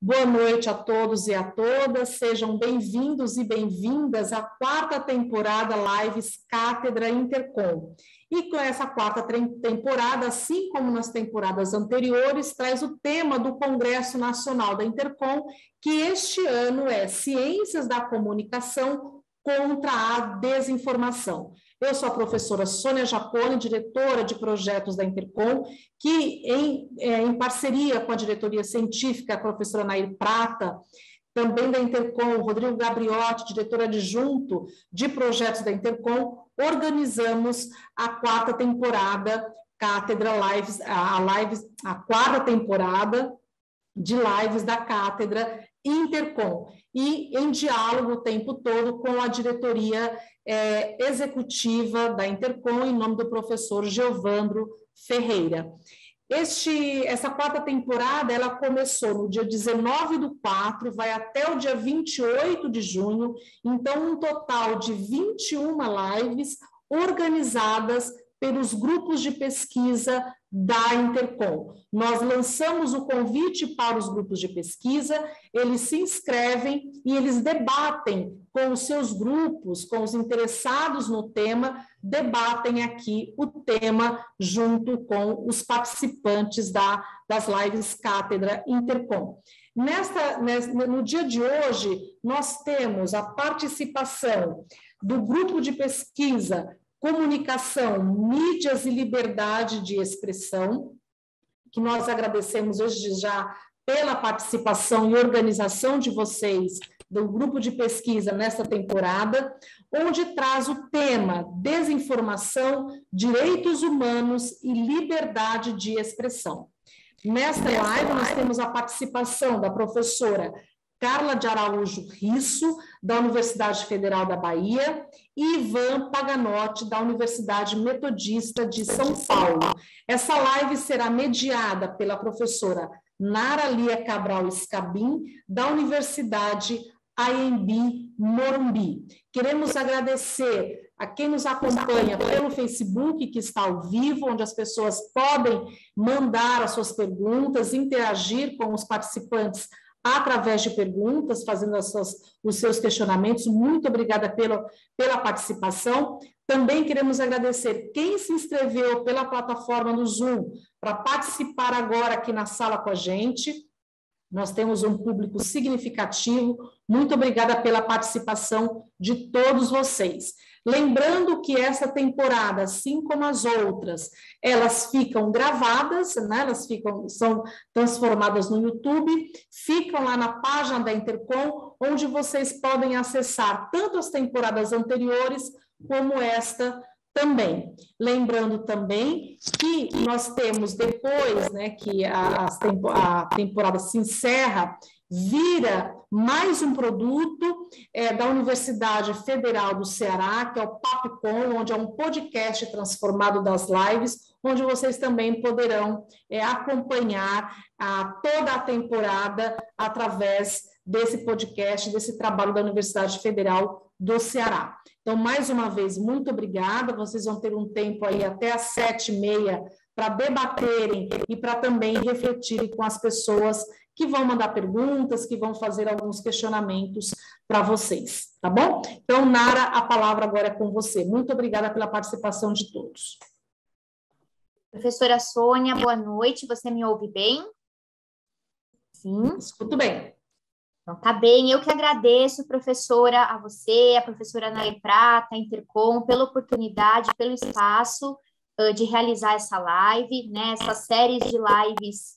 Boa noite a todos e a todas, sejam bem-vindos e bem-vindas à quarta temporada Lives Cátedra Intercom. E com essa quarta temporada, assim como nas temporadas anteriores, traz o tema do Congresso Nacional da Intercom, que este ano é Ciências da Comunicação contra a Desinformação. Eu sou a professora Sônia Japone, diretora de projetos da Intercom, que, em, é, em parceria com a diretoria científica, a professora Nair Prata, também da Intercom, Rodrigo Gabriotti, diretor adjunto de projetos da Intercom, organizamos a quarta temporada Cátedra Lives, a, lives, a quarta temporada de lives da Cátedra Intercom, e em diálogo o tempo todo com a diretoria é, executiva da Intercom, em nome do professor Geovandro Ferreira. Este, essa quarta temporada ela começou no dia 19 do 4, vai até o dia 28 de junho, então um total de 21 lives organizadas pelos grupos de pesquisa da Intercom. Nós lançamos o convite para os grupos de pesquisa, eles se inscrevem e eles debatem com os seus grupos, com os interessados no tema, debatem aqui o tema junto com os participantes da, das lives Cátedra Intercom. Nesta, no dia de hoje, nós temos a participação do grupo de pesquisa comunicação, mídias e liberdade de expressão, que nós agradecemos hoje já pela participação e organização de vocês do grupo de pesquisa nesta temporada, onde traz o tema Desinformação, Direitos Humanos e Liberdade de Expressão. Nesta live, nós temos a participação da professora Carla de Araújo Risso, da Universidade Federal da Bahia, e Ivan Paganotti, da Universidade Metodista de São Paulo. Essa live será mediada pela professora Nara Lia Cabral Escabim, da Universidade AMB Morumbi. Queremos agradecer a quem nos acompanha pelo Facebook, que está ao vivo, onde as pessoas podem mandar as suas perguntas, interagir com os participantes através de perguntas, fazendo suas, os seus questionamentos. Muito obrigada pela, pela participação. Também queremos agradecer quem se inscreveu pela plataforma do Zoom para participar agora aqui na sala com a gente. Nós temos um público significativo. Muito obrigada pela participação de todos vocês. Lembrando que essa temporada, assim como as outras, elas ficam gravadas, né? elas ficam, são transformadas no YouTube, ficam lá na página da Intercom, onde vocês podem acessar tanto as temporadas anteriores como esta também. Lembrando também que nós temos depois, né, que a, a temporada se encerra vira mais um produto é, da Universidade Federal do Ceará, que é o Papcom, onde é um podcast transformado das lives, onde vocês também poderão é, acompanhar a, toda a temporada através desse podcast, desse trabalho da Universidade Federal do Ceará. Então, mais uma vez, muito obrigada. Vocês vão ter um tempo aí até às sete e meia para debaterem e para também refletirem com as pessoas que vão mandar perguntas, que vão fazer alguns questionamentos para vocês, tá bom? Então, Nara, a palavra agora é com você. Muito obrigada pela participação de todos. Professora Sônia, boa noite. Você me ouve bem? Sim. Escuto bem. Então, tá bem. Eu que agradeço, professora, a você, a professora Nair Prata, a Intercom, pela oportunidade, pelo espaço uh, de realizar essa live, né? Essas séries de lives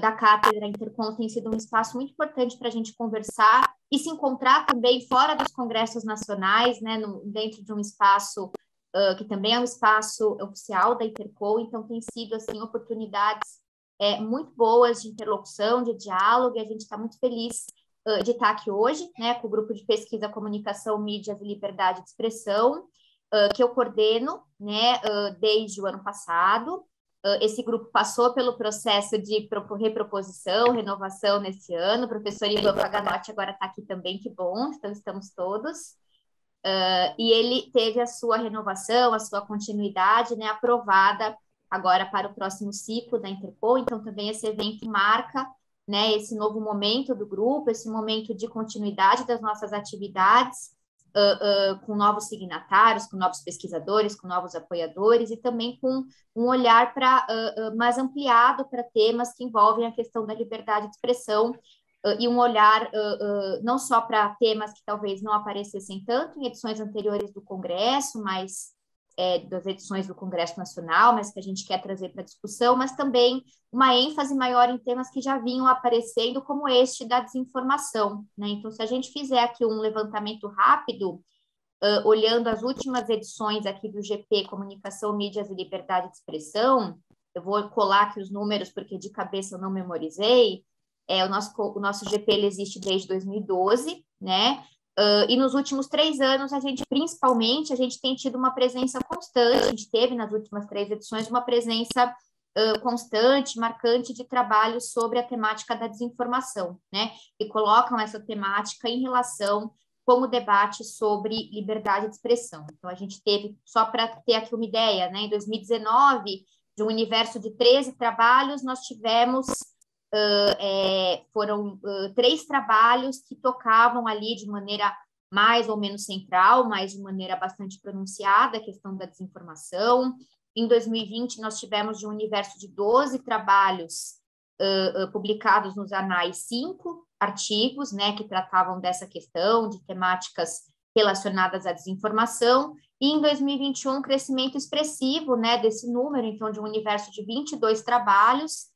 da Cátedra Intercom tem sido um espaço muito importante para a gente conversar e se encontrar também fora dos congressos nacionais, né, no, dentro de um espaço uh, que também é um espaço oficial da Intercom, então tem sido, assim, oportunidades é, muito boas de interlocução, de diálogo, e a gente está muito feliz uh, de estar aqui hoje, né, com o grupo de pesquisa Comunicação, Mídias e Liberdade de Expressão, uh, que eu coordeno, né, desde o ano passado, esse grupo passou pelo processo de reproposição, renovação nesse ano. O professor Ivan Paganotti agora está aqui também, que bom, então estamos todos. Uh, e ele teve a sua renovação, a sua continuidade né, aprovada agora para o próximo ciclo da Interpol, então também esse evento marca né, esse novo momento do grupo, esse momento de continuidade das nossas atividades, uh, uh, com novos signatários, com novos pesquisadores, com novos apoiadores, e também com um olhar para uh, mais ampliado para temas que envolvem a questão da liberdade de expressão e um olhar não só para temas que talvez não aparecessem tanto em edições anteriores do Congresso, mas é, das edições do Congresso Nacional, mas que a gente quer trazer para discussão, mas também uma ênfase maior em temas que já vinham aparecendo, como este da desinformação. Né? Então, se a gente fizer aqui um levantamento rápido, uh, olhando as últimas edições aqui do GP Comunicação, Mídias e Liberdade de Expressão, eu vou colar aqui os números, porque de cabeça eu não memorizei, é, o, nosso, o nosso GP existe desde 2012, né? Uh, e nos últimos três anos, a gente, principalmente, a gente tem tido uma presença constante, a gente teve nas últimas três edições uma presença uh, constante, marcante de trabalho sobre a temática da desinformação, né? E colocam essa temática em relação com o debate sobre liberdade de expressão. Então, a gente teve, só para ter aqui uma ideia, né? Em 2019, de um universo de 13 trabalhos, nós tivemos uh, é, foram uh, três trabalhos que tocavam ali de maneira mais ou menos central, mas de maneira bastante pronunciada, a questão da desinformação. Em 2020, nós tivemos de um universo de 12 trabalhos uh, publicados nos anais, cinco artigos, né, que tratavam dessa questão, de temáticas relacionadas à desinformação, e em 2021, um crescimento expressivo, né, desse número, então, de um universo de 22 trabalhos,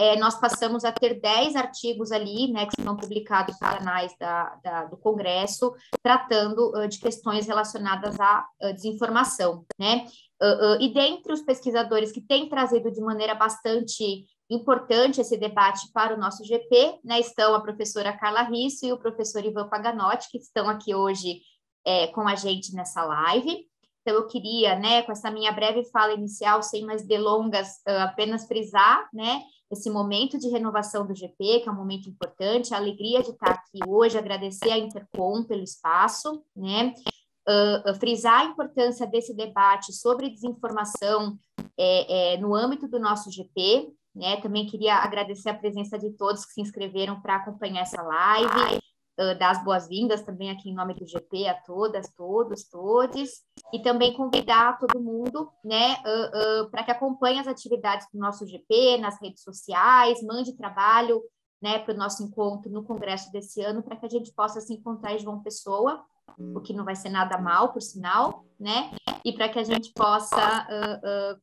é, nós passamos a ter 10 artigos ali, né, que são publicados nos canais da, da, do Congresso, tratando uh, de questões relacionadas à uh, desinformação, né? Uh, e dentre os pesquisadores que têm trazido de maneira bastante importante esse debate para o nosso GP, né, estão a professora Carla Risso e o professor Ivan Paganotti, que estão aqui hoje é, com a gente nessa live. Então, eu queria, né, com essa minha breve fala inicial, sem mais delongas, apenas frisar, né, esse momento de renovação do GP, que é um momento importante, a alegria de estar aqui hoje, agradecer a Intercom pelo espaço, né? Uh, frisar a importância desse debate sobre desinformação é, é, no âmbito do nosso GP, né? Também queria agradecer a presença de todos que se inscreveram para acompanhar essa live uh, dar as boas-vindas também aqui em nome do GP a todas, todos, todes, e também convidar todo mundo, né, uh, uh, para que acompanhe as atividades do nosso GP nas redes sociais, mande trabalho, né, para o nosso encontro no congresso desse ano, para que a gente possa se encontrar em João Pessoa, o que não vai ser nada mal, por sinal, né, e para que a gente possa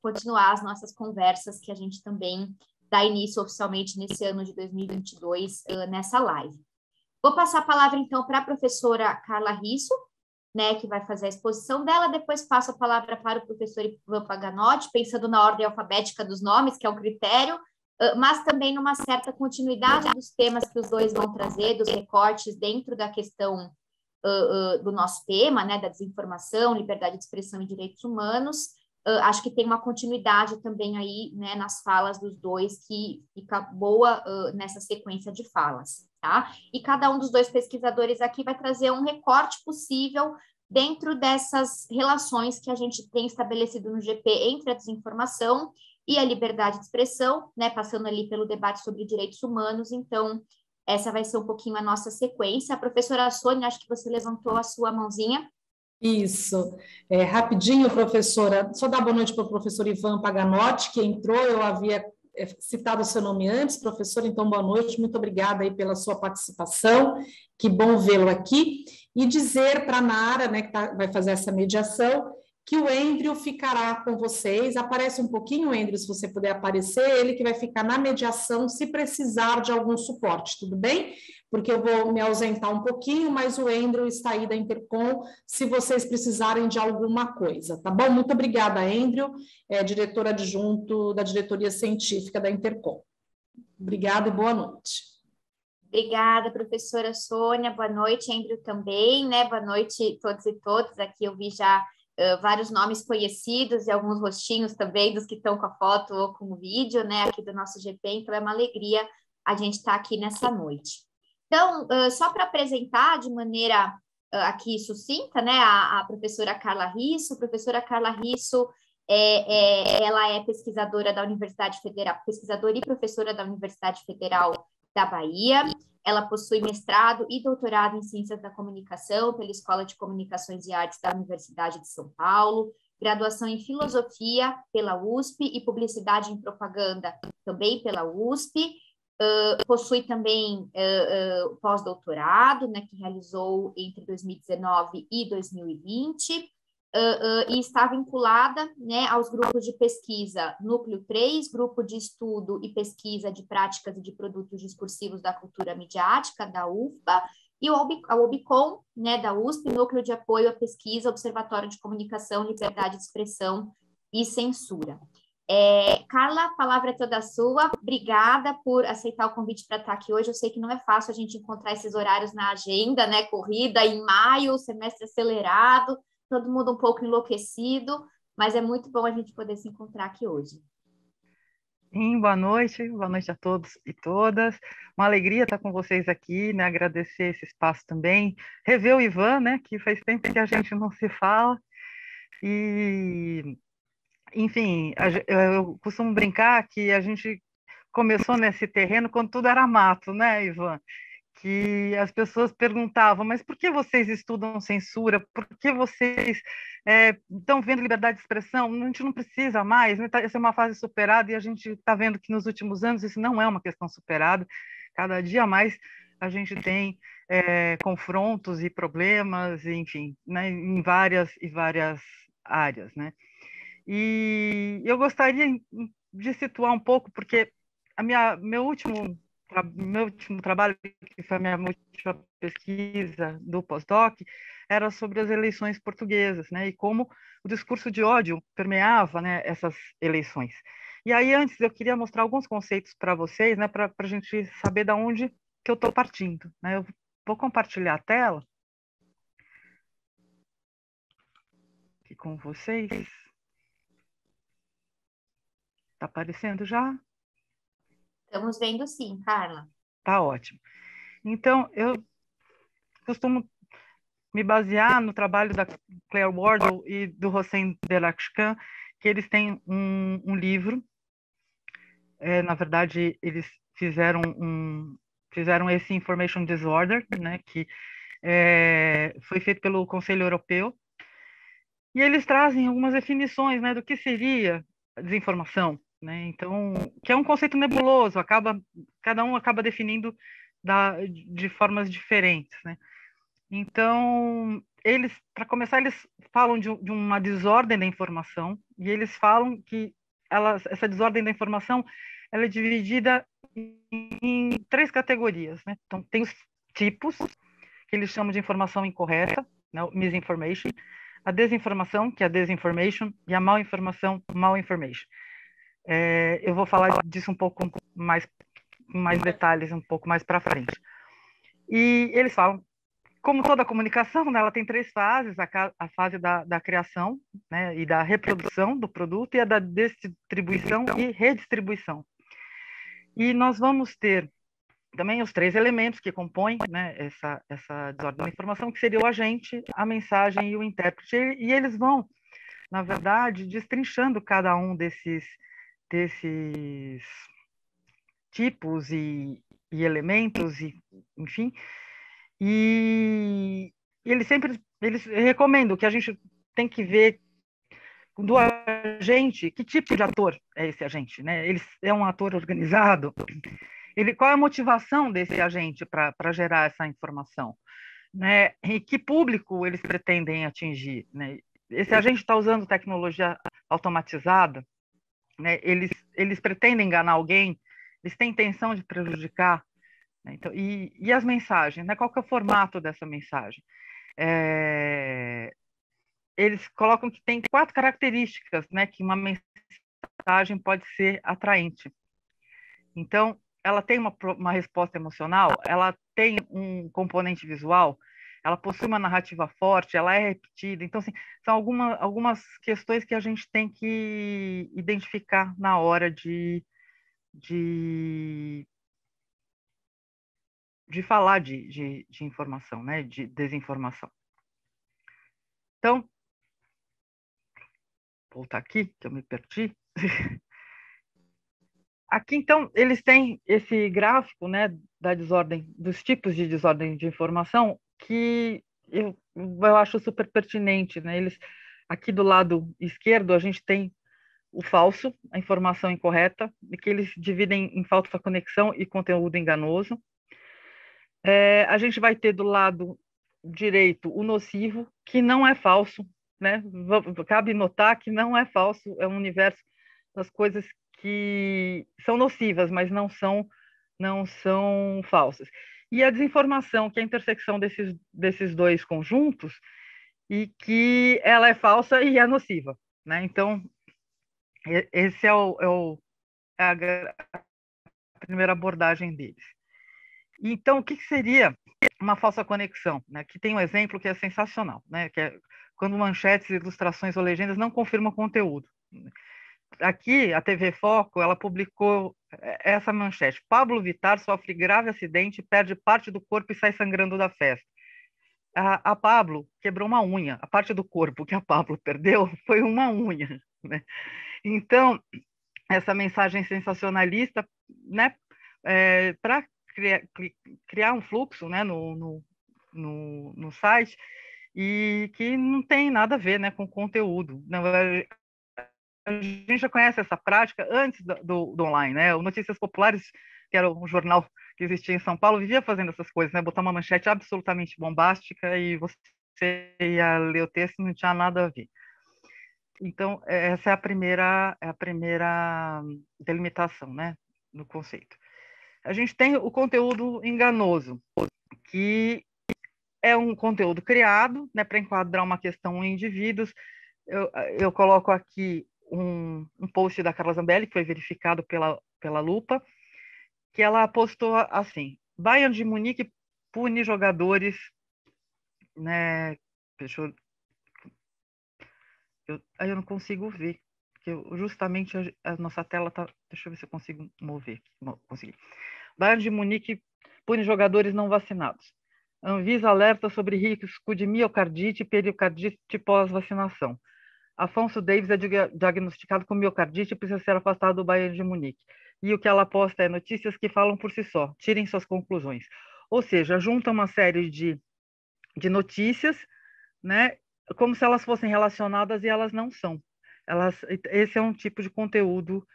continuar as nossas conversas, que a gente também dá início oficialmente nesse ano de 2022 nessa live. Vou passar a palavra, então, para a professora Carla Risso, né, que vai fazer a exposição dela, depois passo a palavra para o professor Ivan Paganotti, pensando na ordem alfabética dos nomes, que é um critério, mas também numa certa continuidade dos temas que os dois vão trazer, dos recortes dentro da questão uh, uh, do nosso tema, né, da desinformação, liberdade de expressão e direitos humanos. Uh, acho que tem uma continuidade também aí, né, nas falas dos dois, que fica boa nessa sequência de falas tá? E cada um dos dois pesquisadores aqui vai trazer um recorte possível dentro dessas relações que a gente tem estabelecido no GP entre a desinformação e a liberdade de expressão, né, passando ali pelo debate sobre direitos humanos. Então, essa vai ser um pouquinho a nossa sequência. A professora Sônia, acho que você levantou a sua mãozinha. Isso. É, rapidinho, professora, só dar boa noite para o professor Ivan Paganotti, que entrou, eu havia é, citado o seu nome antes, professor, então boa noite, muito obrigada aí pela sua participação, que bom vê-lo aqui, e dizer para a Nara, né, que tá, vai fazer essa mediação, que o Andrew ficará com vocês, aparece um pouquinho, Andrew, se você puder aparecer, ele que vai ficar na mediação se precisar de algum suporte, tudo bem? porque eu vou me ausentar um pouquinho, mas o Andrew está aí da Intercom, se vocês precisarem de alguma coisa, tá bom? Muito obrigada, Andrew, é, diretor adjunto da diretoria científica da Intercom. Obrigada e boa noite. Obrigada, professora Sônia, boa noite, Andrew também, né? Boa noite todos e todas, aqui eu vi já vários nomes conhecidos e alguns rostinhos também dos que estão com a foto ou com o vídeo, né, aqui do nosso GP, então é uma alegria a gente estar tá aqui nessa noite. Então, uh, só para apresentar de maneira uh, aqui sucinta, né, a, a, professora Carla Risso, a professora Carla Risso, é, é, ela é pesquisadora da Universidade Federal, pesquisadora e professora da Universidade Federal da Bahia. Ela possui mestrado e doutorado em Ciências da Comunicação pela Escola de Comunicações e Artes da Universidade de São Paulo, graduação em Filosofia pela USP e Publicidade em Propaganda também pela USP. Uh, possui também uh, uh, pós-doutorado, né, que realizou entre 2019 e 2020, e está vinculada né, aos grupos de pesquisa Núcleo 3, Grupo de Estudo e Pesquisa de Práticas e de Produtos Discursivos da Cultura Midiática, da UFBA, e a OBCOM, né, da USP, Núcleo de Apoio à Pesquisa, Observatório de Comunicação, Liberdade de Expressão e Censura. É, Carla, a palavra é toda sua. Obrigada por aceitar o convite para estar aqui hoje. Eu sei que não é fácil a gente encontrar esses horários na agenda, né? Corrida em maio, semestre acelerado, todo mundo um pouco enlouquecido, mas é muito bom a gente poder se encontrar aqui hoje. Sim, boa noite, boa noite a todos e todas. Uma alegria estar com vocês aqui, né? Agradecer esse espaço também. Rever o Ivan, né? Que faz tempo que a gente não se fala. E, enfim, eu costumo brincar que a gente começou nesse terreno quando tudo era mato, né, Ivan? Que as pessoas perguntavam, mas por que vocês estudam censura? Por que vocês estão é, vendo liberdade de expressão? A gente não precisa mais, né? Tá, essa é uma fase superada e a gente está vendo que nos últimos anos isso não é uma questão superada. Cada dia mais a gente tem é, confrontos e problemas, enfim, né, em várias e várias áreas, né? E eu gostaria de situar um pouco, porque a minha, meu último meu último trabalho, que foi a minha última pesquisa do pós-doc, era sobre as eleições portuguesas, né, e como o discurso de ódio permeava, né, essas eleições. E aí, antes, eu queria mostrar alguns conceitos para vocês, né, para a gente saber de onde que eu estou partindo. Né? Eu vou compartilhar a tela aqui com vocês. Está aparecendo já? Estamos vendo sim, Carla. Tá ótimo. Então, eu costumo me basear no trabalho da Claire Wardle e do Hossein Delakshkan, que eles têm um, um livro. É, na verdade, eles fizeram um fizeram esse Information Disorder, né, que é, foi feito pelo Conselho Europeu, e eles trazem algumas definições, né, do que seria desinformação, né? Então, que é um conceito nebuloso, acaba cada um acaba definindo da, de formas diferentes, né? Então, eles, para começar, eles falam de, de, uma desordem da informação e eles falam que ela, essa desordem da informação ela é dividida em três categorias, né? Então, tem os tipos que eles chamam de informação incorreta, né? misinformation, a desinformação, que é a disinformation, e a mal informação, mal information. É, eu vou falar disso um pouco mais, mais detalhes, um pouco mais para frente. E eles falam, como toda comunicação, né, ela tem três fases: a, a fase da, da criação né, e da reprodução do produto e a da distribuição e redistribuição. E nós vamos ter também os três elementos que compõem né, essa, essa desordem da informação, que seria o agente, a mensagem e o intérprete. E, eles vão, na verdade, destrinchando cada um desses desses tipos e, e elementos e enfim. E, e eles sempre eles recomendam que a gente tem que ver do agente que tipo de ator é esse agente né? Ele é um ator organizado? Ele qual é a motivação desse agente para gerar essa informação né? E que público eles pretendem atingir né? Esse agente está usando tecnologia automatizada né, eles, eles pretendem enganar alguém, eles têm intenção de prejudicar. Né, então, e, e as mensagens, né, qual que é o formato dessa mensagem? É, eles colocam que tem quatro características né, que uma mensagem pode ser atraente. Então, ela tem uma, uma resposta emocional, ela tem um componente visual, ela possui uma narrativa forte, ela é repetida. Então, assim, são alguma, algumas questões que a gente tem que identificar na hora de, de, de falar de, de, de informação, né? de desinformação. Então, voltar aqui, que eu me perdi. Aqui, então, eles têm esse gráfico né, da desordem, dos tipos de desordem de informação, que eu, eu acho super pertinente, né? Eles aqui do lado esquerdo a gente tem o falso, a informação incorreta, e que eles dividem em falsa conexão e conteúdo enganoso. É, a gente vai ter do lado direito o nocivo, que não é falso, né? Cabe notar que não é falso, é um universo das coisas que são nocivas, mas não são não são falsas. E a desinformação, que é a intersecção desses, desses dois conjuntos, e que ela é falsa e é nociva. Né? Então, esse é, o, é, o, é a, a, primeira abordagem deles. Então, o que, que seria uma falsa conexão? Né? Que tem um exemplo que é sensacional, né? que é quando manchetes, ilustrações ou legendas não confirmam conteúdo aqui a TV Foco ela publicou é, essa manchete: Pablo Vitar sofre grave acidente, perde parte do corpo e sai sangrando da festa. A, a Pablo quebrou uma unha. A parte do corpo que a Pablo perdeu foi uma unha. Né? Então essa mensagem sensacionalista, né, é, para criar, criar, um fluxo, né, no, no, no, no site e que não tem nada a ver né, com conteúdo. Não, a gente já conhece essa prática antes do, do, online, né? O Notícias Populares, que era um jornal que existia em São Paulo, vivia fazendo essas coisas, né? Botar uma manchete absolutamente bombástica e você ia ler o texto e não tinha nada a ver. Então, essa é a primeira, é a primeira delimitação, né, no conceito. A gente tem o conteúdo enganoso, que é um conteúdo criado, né, para enquadrar uma questão em indivíduos. Eu, eu coloco aqui um, um post da Carla Zambelli, que foi verificado pela, pela Lupa, que ela postou assim: Bayern de Munique pune jogadores, né? Deixa eu, eu, eu não consigo ver, porque eu, justamente a, a, nossa tela tá. Deixa eu ver se eu consigo mover. Consegui. Bayern de Munique pune jogadores não vacinados. Anvisa alerta sobre risco de miocardite e pericardite pós-vacinação. Afonso Davis é diagnosticado com miocardite e precisa ser afastado do Bayern de Munique. E o que ela posta é notícias que falam por si só. Tirem suas conclusões. Ou seja, junta uma série de, de notícias, né, como se elas fossem relacionadas e elas não são. Elas, esse é um tipo de conteúdo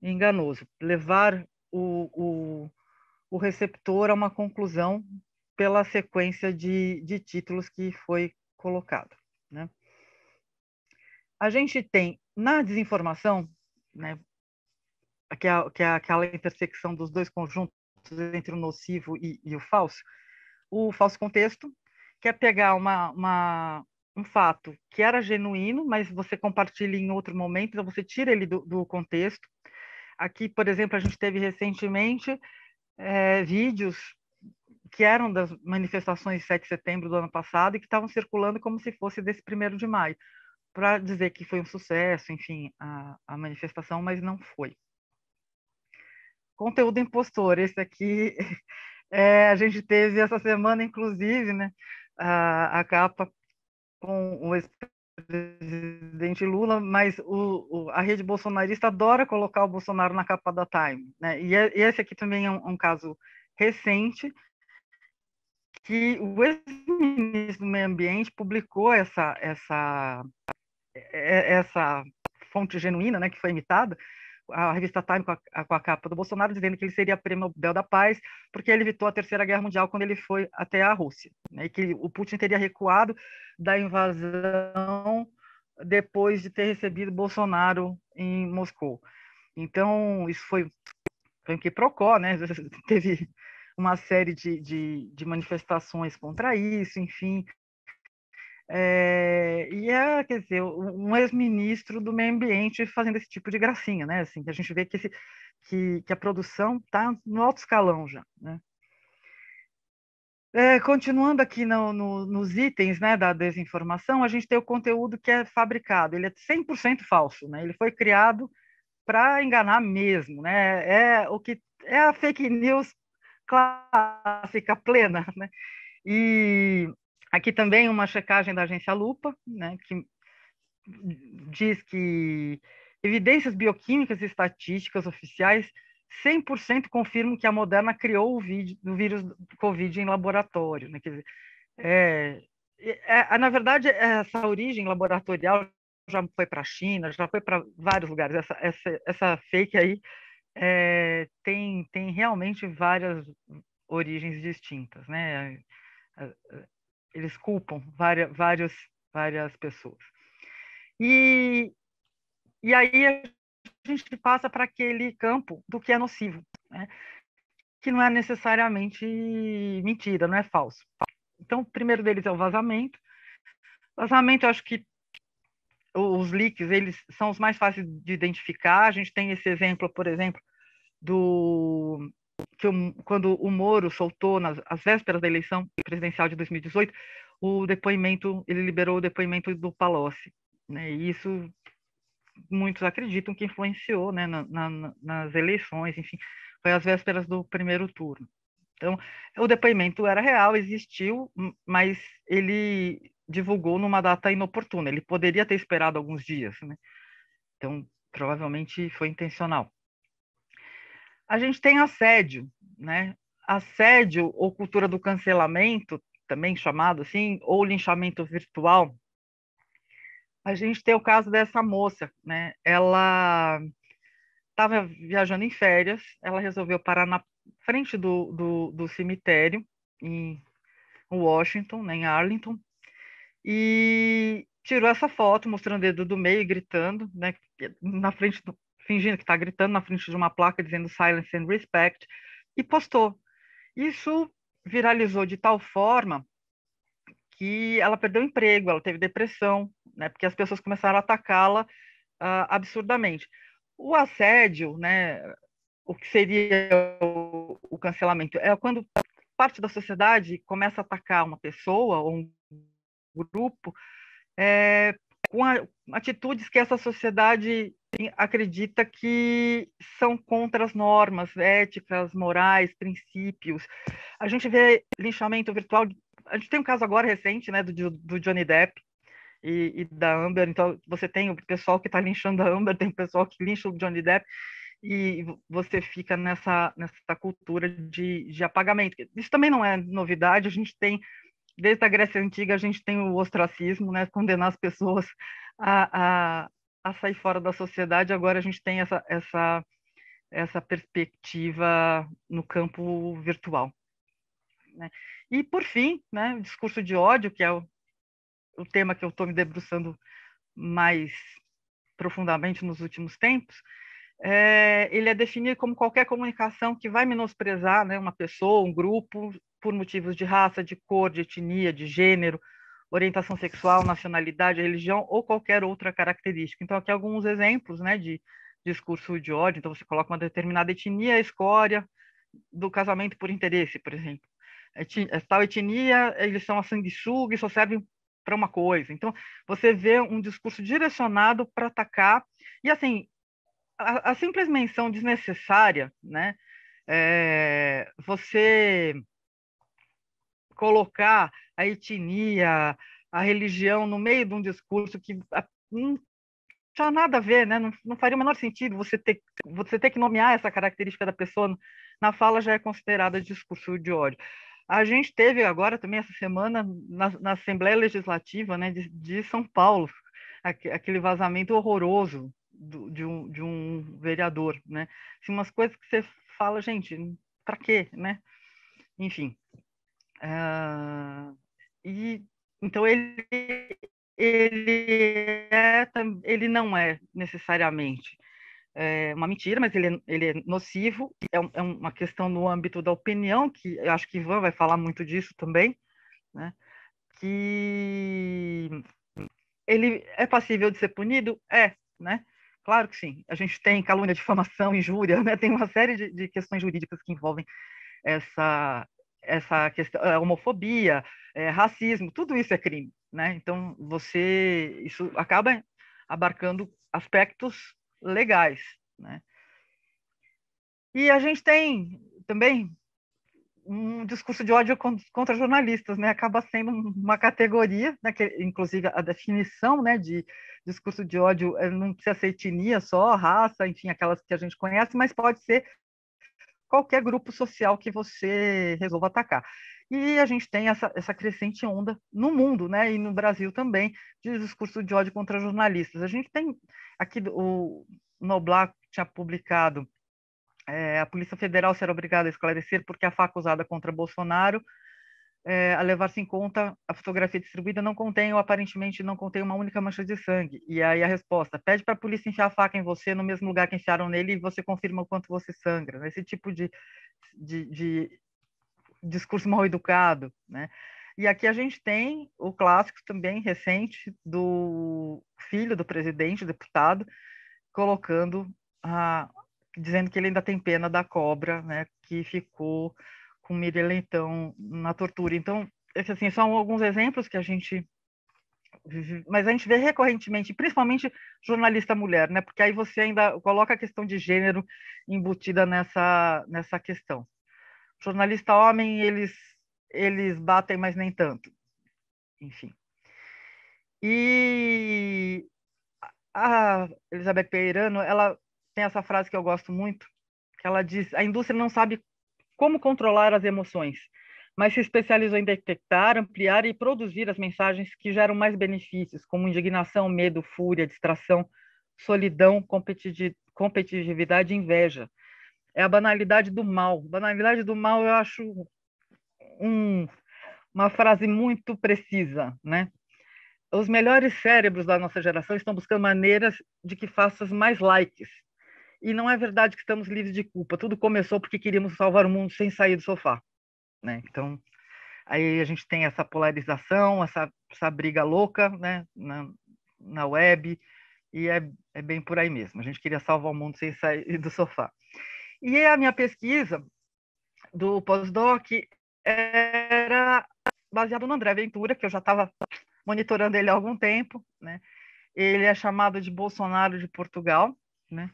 enganoso. Levar o, o, o receptor a uma conclusão pela sequência de, de títulos que foi colocado. A gente tem na desinformação, né, que é, que é aquela intersecção dos dois conjuntos entre o nocivo e, e o falso, o falso contexto, que é pegar uma, uma, um fato que era genuíno, mas você compartilha em outro momento, então você tira ele do, do contexto. Aqui, por exemplo, a gente teve recentemente é, vídeos que eram das manifestações de 7 de setembro do ano passado e que estavam circulando como se fosse desse primeiro de maio para dizer que foi um sucesso, enfim, a, a manifestação, mas não foi. Conteúdo impostor, esse aqui é, a gente teve essa semana, inclusive, né, a, a capa com o ex-presidente Lula, mas o, o, a rede bolsonarista adora colocar o Bolsonaro na capa da Time, né? E, é, esse aqui também é um, um caso recente que o ex-ministro do Meio Ambiente publicou essa essa essa fonte genuína, né, que foi imitada, a revista Time com a, com a, capa do Bolsonaro dizendo que ele seria prêmio Nobel da Paz porque ele evitou a Terceira Guerra Mundial quando ele foi até a Rússia, né, e que o Putin teria recuado da invasão depois de ter recebido Bolsonaro em Moscou. Então, isso foi, foi que procó, né? Teve uma série de, de, de manifestações contra isso, enfim. É, e é, quer dizer, um ex-ministro do meio ambiente fazendo esse tipo de gracinha, né? Assim, que a gente vê que, esse, que, que a produção está no alto escalão já, né? É, continuando aqui no, no, nos itens né, da desinformação, a gente tem o conteúdo que é fabricado, ele é 100% falso, né? ele foi criado para enganar mesmo, né? é o que é a fake news clássica, plena, né? e Aqui também uma checagem da agência Lupa, né, que diz que evidências bioquímicas e estatísticas oficiais 100% confirmam que a Moderna criou o, vídeo, o vírus Covid em laboratório. Né? Quer dizer, é, é, na verdade, essa origem laboratorial já foi para a China, já foi para vários lugares. Essa, essa, essa fake aí é, tem, tem realmente várias origens distintas. Né? Eles culpam várias, várias, várias pessoas. E, e aí a gente passa para aquele campo do que é nocivo, né? que não é necessariamente mentira, não é falso. Então, o primeiro deles é o vazamento. Vazamento, eu acho que os leaks, eles são os mais fáceis de identificar. A gente tem esse exemplo, por exemplo, do que o, quando o Moro soltou nas as vésperas da eleição presidencial de 2018, o depoimento, ele liberou o depoimento do Palocci, né? E isso muitos acreditam que influenciou né, na, na, nas eleições, enfim, foi às vésperas do primeiro turno. Então, o depoimento era real, existiu, mas ele divulgou numa data inoportuna. Ele poderia ter esperado alguns dias, né? Então, provavelmente foi intencional. A gente tem assédio, né? Assédio ou cultura do cancelamento, também chamado assim, ou linchamento virtual, a gente tem o caso dessa moça, né? Ela estava viajando em férias, ela resolveu parar na frente do, do, do cemitério em Washington, né, em Arlington, e tirou essa foto mostrando o dedo do meio e gritando, né, na frente do, fingindo que está gritando na frente de uma placa dizendo silence and respect e postou. Isso viralizou de tal forma que ela perdeu emprego, ela teve depressão, né, porque as pessoas começaram a atacá-la uh, absurdamente. O assédio, né, o que seria o, o, cancelamento, é quando parte da sociedade começa a atacar uma pessoa ou um grupo é, com a, atitudes que essa sociedade acredita que são contra as normas éticas, morais, princípios. A gente vê linchamento virtual. A gente tem um caso agora recente, né, do, do Johnny Depp, e, e, da Amber. Então, você tem o pessoal que está linchando a Amber, tem o pessoal que lincha o Johnny Depp, e você fica nessa, nessa cultura de, de apagamento. Isso também não é novidade, a gente tem, desde a Grécia Antiga, a gente tem o ostracismo, né, condenar as pessoas a, a, a sair fora da sociedade, agora a gente tem essa, essa, essa perspectiva no campo virtual. Né? E, por fim, né, o discurso de ódio, que é o, o tema que eu estou me debruçando mais profundamente nos últimos tempos, é, ele é definido como qualquer comunicação que vai menosprezar né, uma pessoa, um grupo, por motivos de raça, de cor, de etnia, de gênero, orientação sexual, nacionalidade, religião ou qualquer outra característica. Então, aqui alguns exemplos né, de discurso de ódio. Então, você coloca uma determinada etnia, escória do casamento por interesse, por exemplo. Tal etnia, eles são a sanguessuga e só servem para uma coisa. Então, você vê um discurso direcionado para atacar. E, assim, a, a, simples menção desnecessária, né? É, você colocar a etnia, a religião no meio de um discurso que não tinha nada a ver, né? Não, não, faria o menor sentido você ter, você ter que nomear essa característica da pessoa na fala já é considerada discurso de ódio. A gente teve agora também essa semana na, na Assembleia Legislativa né, de, de São Paulo aquele vazamento horroroso do, de, um, de um vereador, né? Assim, umas coisas que você fala, gente, para quê, né? Enfim. Uh, e então ele ele é, ele não é necessariamente é uma mentira, mas ele é, ele é nocivo, é, é, uma questão no âmbito da opinião, que eu acho que Ivan vai falar muito disso também, né? que ele é passível de ser punido? É, né? Claro que sim. A gente tem calúnia, difamação, injúria, né? tem uma série de, de questões jurídicas que envolvem essa, essa questão, a homofobia, é, racismo, tudo isso é crime, né? Então, você, isso acaba abarcando aspectos legais, né? E a gente tem também um discurso de ódio contra jornalistas, né? Acaba sendo uma categoria, né? Que, inclusive a definição, né, de discurso de ódio não precisa ser etnia só, raça, enfim, aquelas que a gente conhece, mas pode ser qualquer grupo social que você resolva atacar. E a gente tem essa, essa crescente onda no mundo, né, e no Brasil também, de discurso de ódio contra jornalistas. A gente tem aqui o Noblar tinha publicado é, a Polícia Federal será obrigada a esclarecer porque a faca usada contra Bolsonaro é, a levar-se em conta a fotografia distribuída não contém ou aparentemente não contém uma única mancha de sangue. E aí a resposta, pede para a polícia enfiar a faca em você no mesmo lugar que enfiaram nele e você confirma o quanto você sangra. Esse tipo de, de, de discurso mal educado, né? E aqui a gente tem o clássico também recente do filho do presidente, deputado, colocando a, dizendo que ele ainda tem pena da cobra, né, que ficou com Miriam Leitão na tortura. Então, assim, são alguns exemplos que a gente mas a gente vê recorrentemente, principalmente jornalista mulher, né? Porque aí você ainda coloca a questão de gênero embutida nessa nessa questão. Jornalista homem, eles eles batem, mas nem tanto. Enfim. E a Elizabeth Peirano, ela tem essa frase que eu gosto muito, que ela diz: a indústria não sabe como controlar as emoções, mas se especializou em detectar, ampliar e produzir as mensagens que geram mais benefícios, como indignação, medo, fúria, distração, solidão, competitividade e inveja. É a banalidade do mal. Banalidade do mal, eu acho um, uma frase muito precisa, né? Os melhores cérebros da nossa geração estão buscando maneiras de que faças mais likes, e não é verdade que estamos livres de culpa. Tudo começou porque queríamos salvar o mundo sem sair do sofá. Né? Então, aí a gente tem essa polarização, essa, essa briga louca né? na, na web, e é, é bem por aí mesmo. A gente queria salvar o mundo sem sair do sofá. E a minha pesquisa do pós-doc era baseado no André Ventura, que eu já estava monitorando ele há algum tempo. Né? Ele é chamado de Bolsonaro de Portugal, né?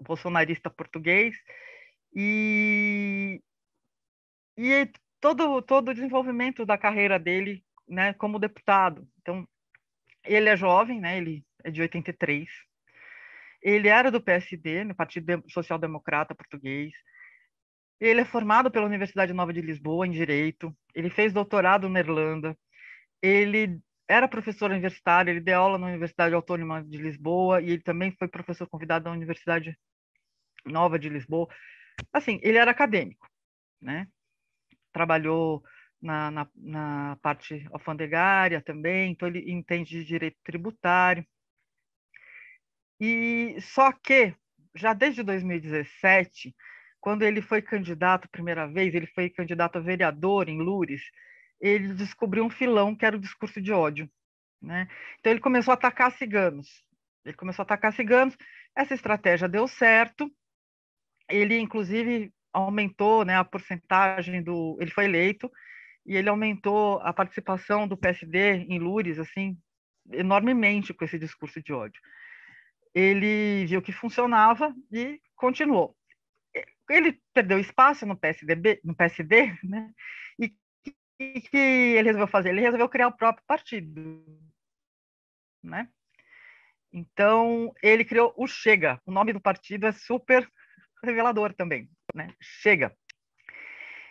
Bolsonarista português, e, e todo, todo o desenvolvimento da carreira dele né, como deputado. Então, ele é jovem, né, ele é de 83, ele era do PSD, no Partido Social Democrata Português, ele é formado pela Universidade Nova de Lisboa em Direito, ele fez doutorado na Irlanda, ele era professor universitário, ele deu aula na Universidade Autônoma de Lisboa e ele também foi professor convidado da Universidade Nova de Lisboa. Assim, ele era acadêmico, né? Trabalhou na, na, na parte alfandegária também, então ele entende de direito tributário. E só que já desde 2017, quando ele foi candidato primeira vez, ele foi candidato a vereador em Lures, ele descobriu um filão que era o discurso de ódio. Né? Então ele começou a atacar ciganos. Ele começou a atacar ciganos. Essa estratégia deu certo. Ele, inclusive, aumentou né, a porcentagem do. Ele foi eleito e ele aumentou a participação do PSD em Lures assim enormemente com esse discurso de ódio. Ele viu que funcionava e continuou. Ele perdeu espaço no PSDB, no PSD, né? E que, ele resolveu fazer? Ele resolveu criar o próprio partido, né? Então, ele criou o Chega. O nome do partido é super revelador também, né? Chega.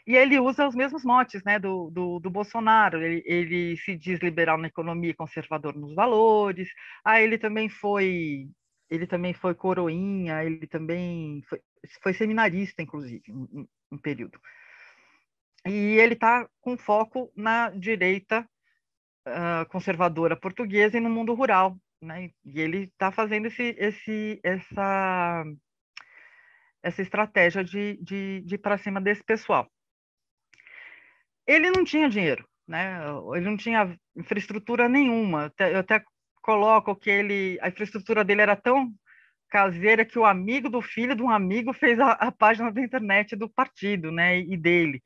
E ele usa os mesmos motes né, do, do, do Bolsonaro. Ele, ele, se diz liberal na economia e conservador nos valores. Ah, ele também foi ele também foi coroinha, ele também foi, foi seminarista, inclusive, um, um período e ele está com foco na direita uh, conservadora portuguesa e no mundo rural, né? E ele está fazendo esse, esse, essa, essa estratégia de, de, de ir para cima desse pessoal. Ele não tinha dinheiro, né? Ele não tinha infraestrutura nenhuma. Eu até coloco que ele, a infraestrutura dele era tão caseira que o amigo do filho de um amigo fez a, a página da internet do partido, né? E dele.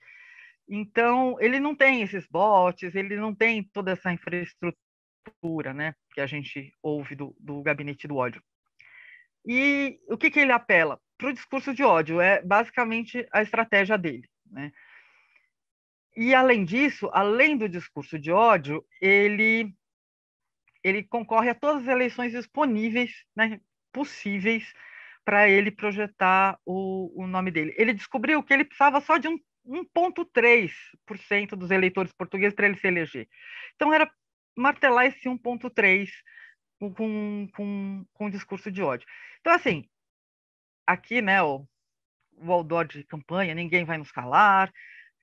Então, ele não tem esses bots, ele não tem toda essa infraestrutura né, que a gente ouve do, do gabinete do ódio. E o que, que ele apela? Para o discurso de ódio, é basicamente a estratégia dele. Né? E, além disso, além do discurso de ódio, ele, ele concorre a todas as eleições disponíveis, né, possíveis, para ele projetar o, o nome dele. Ele descobriu que ele precisava só de um 1,3% dos eleitores portugueses para ele se eleger. Então, era martelar esse 1,3% com, com, com, discurso de ódio. Então, assim, aqui, né, o, o outdoor de campanha, ninguém vai nos calar,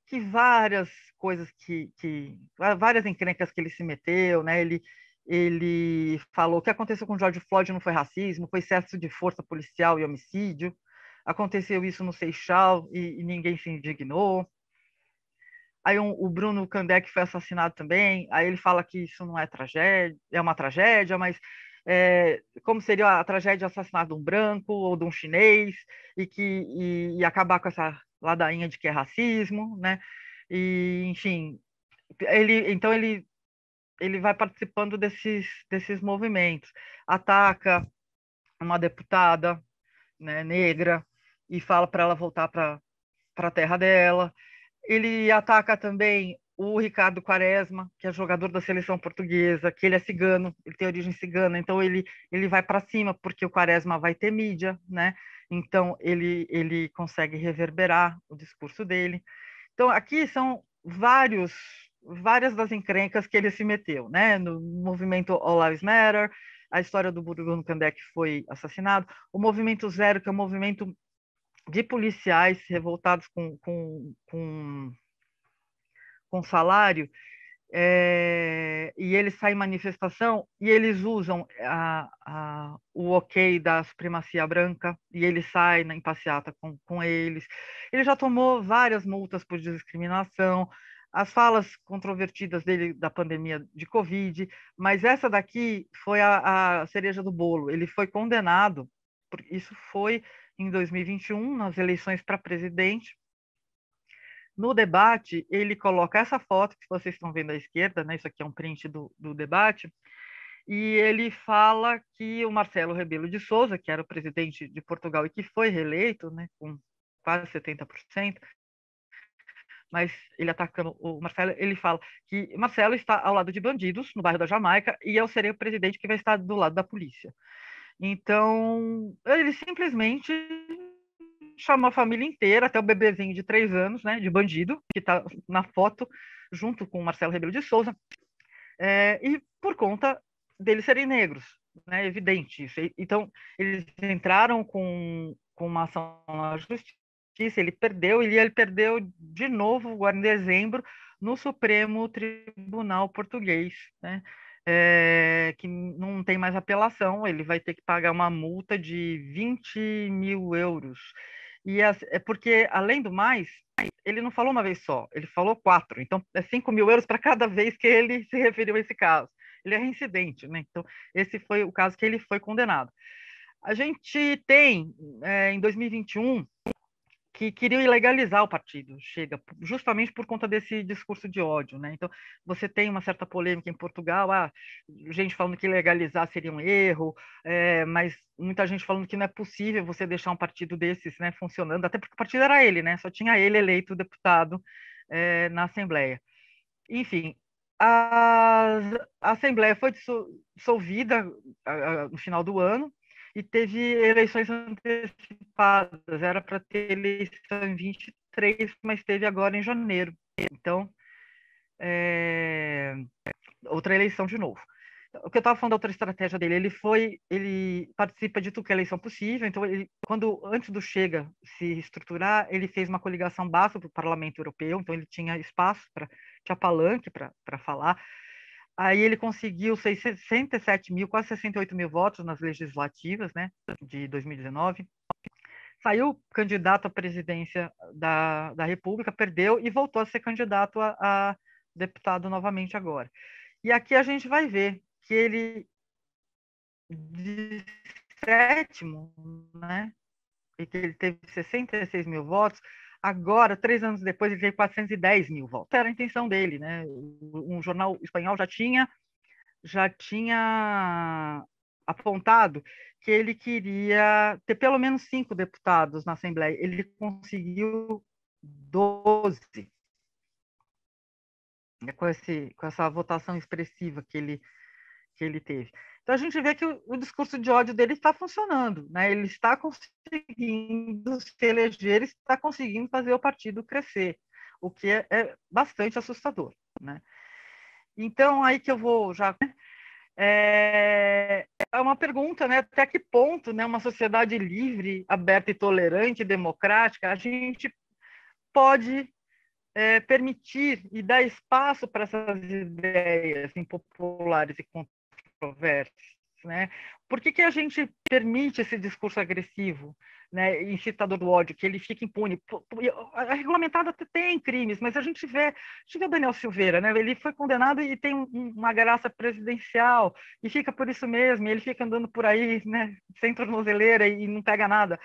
que várias coisas que, que várias encrencas que ele se meteu, né, ele ele falou que aconteceu com George Floyd não foi racismo, foi excesso de força policial e homicídio. Aconteceu isso no Seixal e, e ninguém se indignou. Aí um, o Bruno Kandek foi assassinado também. Aí ele fala que isso não é tragédia, é uma tragédia, mas é, como seria a tragédia de assassinato de um branco ou de um chinês e que e, e acabar com essa ladainha de que é racismo, né? E enfim, ele então ele ele vai participando desses desses movimentos, ataca uma deputada né, negra e fala para ela voltar para a terra dela. Ele ataca também o Ricardo Quaresma, que é jogador da seleção portuguesa, que ele é cigano, ele tem origem cigana, então ele, ele vai para cima, porque o Quaresma vai ter mídia, né? Então ele, ele consegue reverberar o discurso dele. Então aqui são vários várias das encrencas que ele se meteu, né? No movimento All Lives Matter, a história do Bruno Kandek foi assassinado, o movimento Zero, que é um movimento de policiais revoltados com, com, com, com salário, é, e eles saem em manifestação e eles usam a, a, o ok da supremacia branca e ele sai em passeata com, com eles. Ele já tomou várias multas por discriminação, as falas controvertidas dele da pandemia de Covid, mas essa daqui foi a, a cereja do bolo. Ele foi condenado, isso foi em 2021, nas eleições para presidente. No debate, ele coloca essa foto que vocês estão vendo à esquerda, né? isso aqui é um print do, do debate, e ele fala que o Marcelo Rebelo de Souza, que era o presidente de Portugal e que foi reeleito, né, com quase 70%, mas ele atacando o Marcelo, ele fala que Marcelo está ao lado de bandidos no bairro da Jamaica e eu serei o presidente que vai estar do lado da polícia. Então, ele simplesmente chamou a família inteira, até o bebezinho de três anos, né, de bandido, que está na foto, junto com o Marcelo Rebelo de Souza, é, e por conta deles serem negros, né, evidente isso. Então, eles entraram com, com uma ação na justiça, ele perdeu, e ele perdeu de novo, agora em dezembro, no Supremo Tribunal Português, né, é, que não tem mais apelação, ele vai ter que pagar uma multa de 20 mil euros. E é, é porque, além do mais, ele não falou uma vez só, ele falou quatro. Então, é 5 mil euros para cada vez que ele se referiu a esse caso. Ele é reincidente, né? Então, esse foi o caso que ele foi condenado. A gente tem, é, em 2021, que queriam ilegalizar o partido, chega, justamente por conta desse discurso de ódio, né? Então, você tem uma certa polêmica em Portugal, ah, gente falando que legalizar seria um erro, é, mas muita gente falando que não é possível você deixar um partido desses, né, funcionando, até porque o partido era ele, né? Só tinha ele eleito deputado é, na Assembleia. Enfim, a, a Assembleia foi dissolvida no final do ano, e teve eleições antecipadas. Era para ter eleição em 23, mas teve agora em janeiro. Então, é... outra eleição de novo. O que eu estava falando da outra estratégia dele, ele foi, ele participa de tudo que é eleição possível. Então, ele, quando antes do Chega se estruturar, ele fez uma coligação básica para o Parlamento Europeu. Então, ele tinha espaço para tinha palanque para falar. Aí ele conseguiu 67 mil, quase 68 mil votos nas legislativas né, de 2019. Saiu candidato à presidência da, da República, perdeu e voltou a ser candidato a, a deputado novamente agora. E aqui a gente vai ver que ele, de sétimo, né, e que ele teve 66 mil votos, Agora, três anos depois, ele teve 410 mil votos. Era a intenção dele, né? Um jornal espanhol já tinha, já tinha apontado que ele queria ter pelo menos cinco deputados na Assembleia. Ele conseguiu 12. Com, esse, com essa votação expressiva que ele, que ele teve. Então a gente vê que o, o discurso de ódio dele está funcionando, né? Ele está conseguindo se eleger, está conseguindo fazer o partido crescer, o que é, é bastante assustador, né? Então aí que eu vou já né? é, é uma pergunta, né? Até que ponto, né? Uma sociedade livre, aberta e tolerante, democrática, a gente pode é, permitir e dar espaço para essas ideias impopulares e controversas, né? Por que, que a gente permite esse discurso agressivo, né, incitador do ódio, que ele fica impune? A regulamentada tem crimes, mas a gente vê, a gente vê Daniel Silveira, né? Ele foi condenado e tem uma graça presidencial e fica por isso mesmo. ele fica andando por aí, né, sem tornozeleira e não pega nada.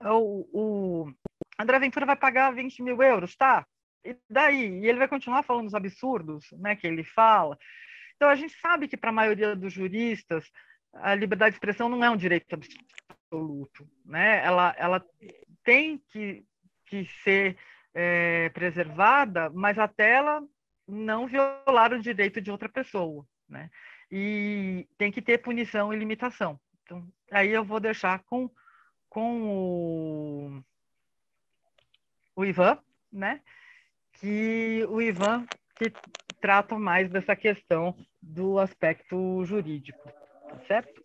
O, o André Ventura vai pagar 20 mil euros, tá? E daí? E ele vai continuar falando os absurdos, né, que ele fala. Então, a gente sabe que, para a maioria dos juristas, a liberdade de expressão não é um direito absoluto. Né? Ela, ela tem que, que ser é, preservada, mas até ela não violar o direito de outra pessoa. Né? E tem que ter punição e limitação. Então, aí eu vou deixar com, com o, o Ivan, né? que o Ivan que trata mais dessa questão do aspecto jurídico, tá certo?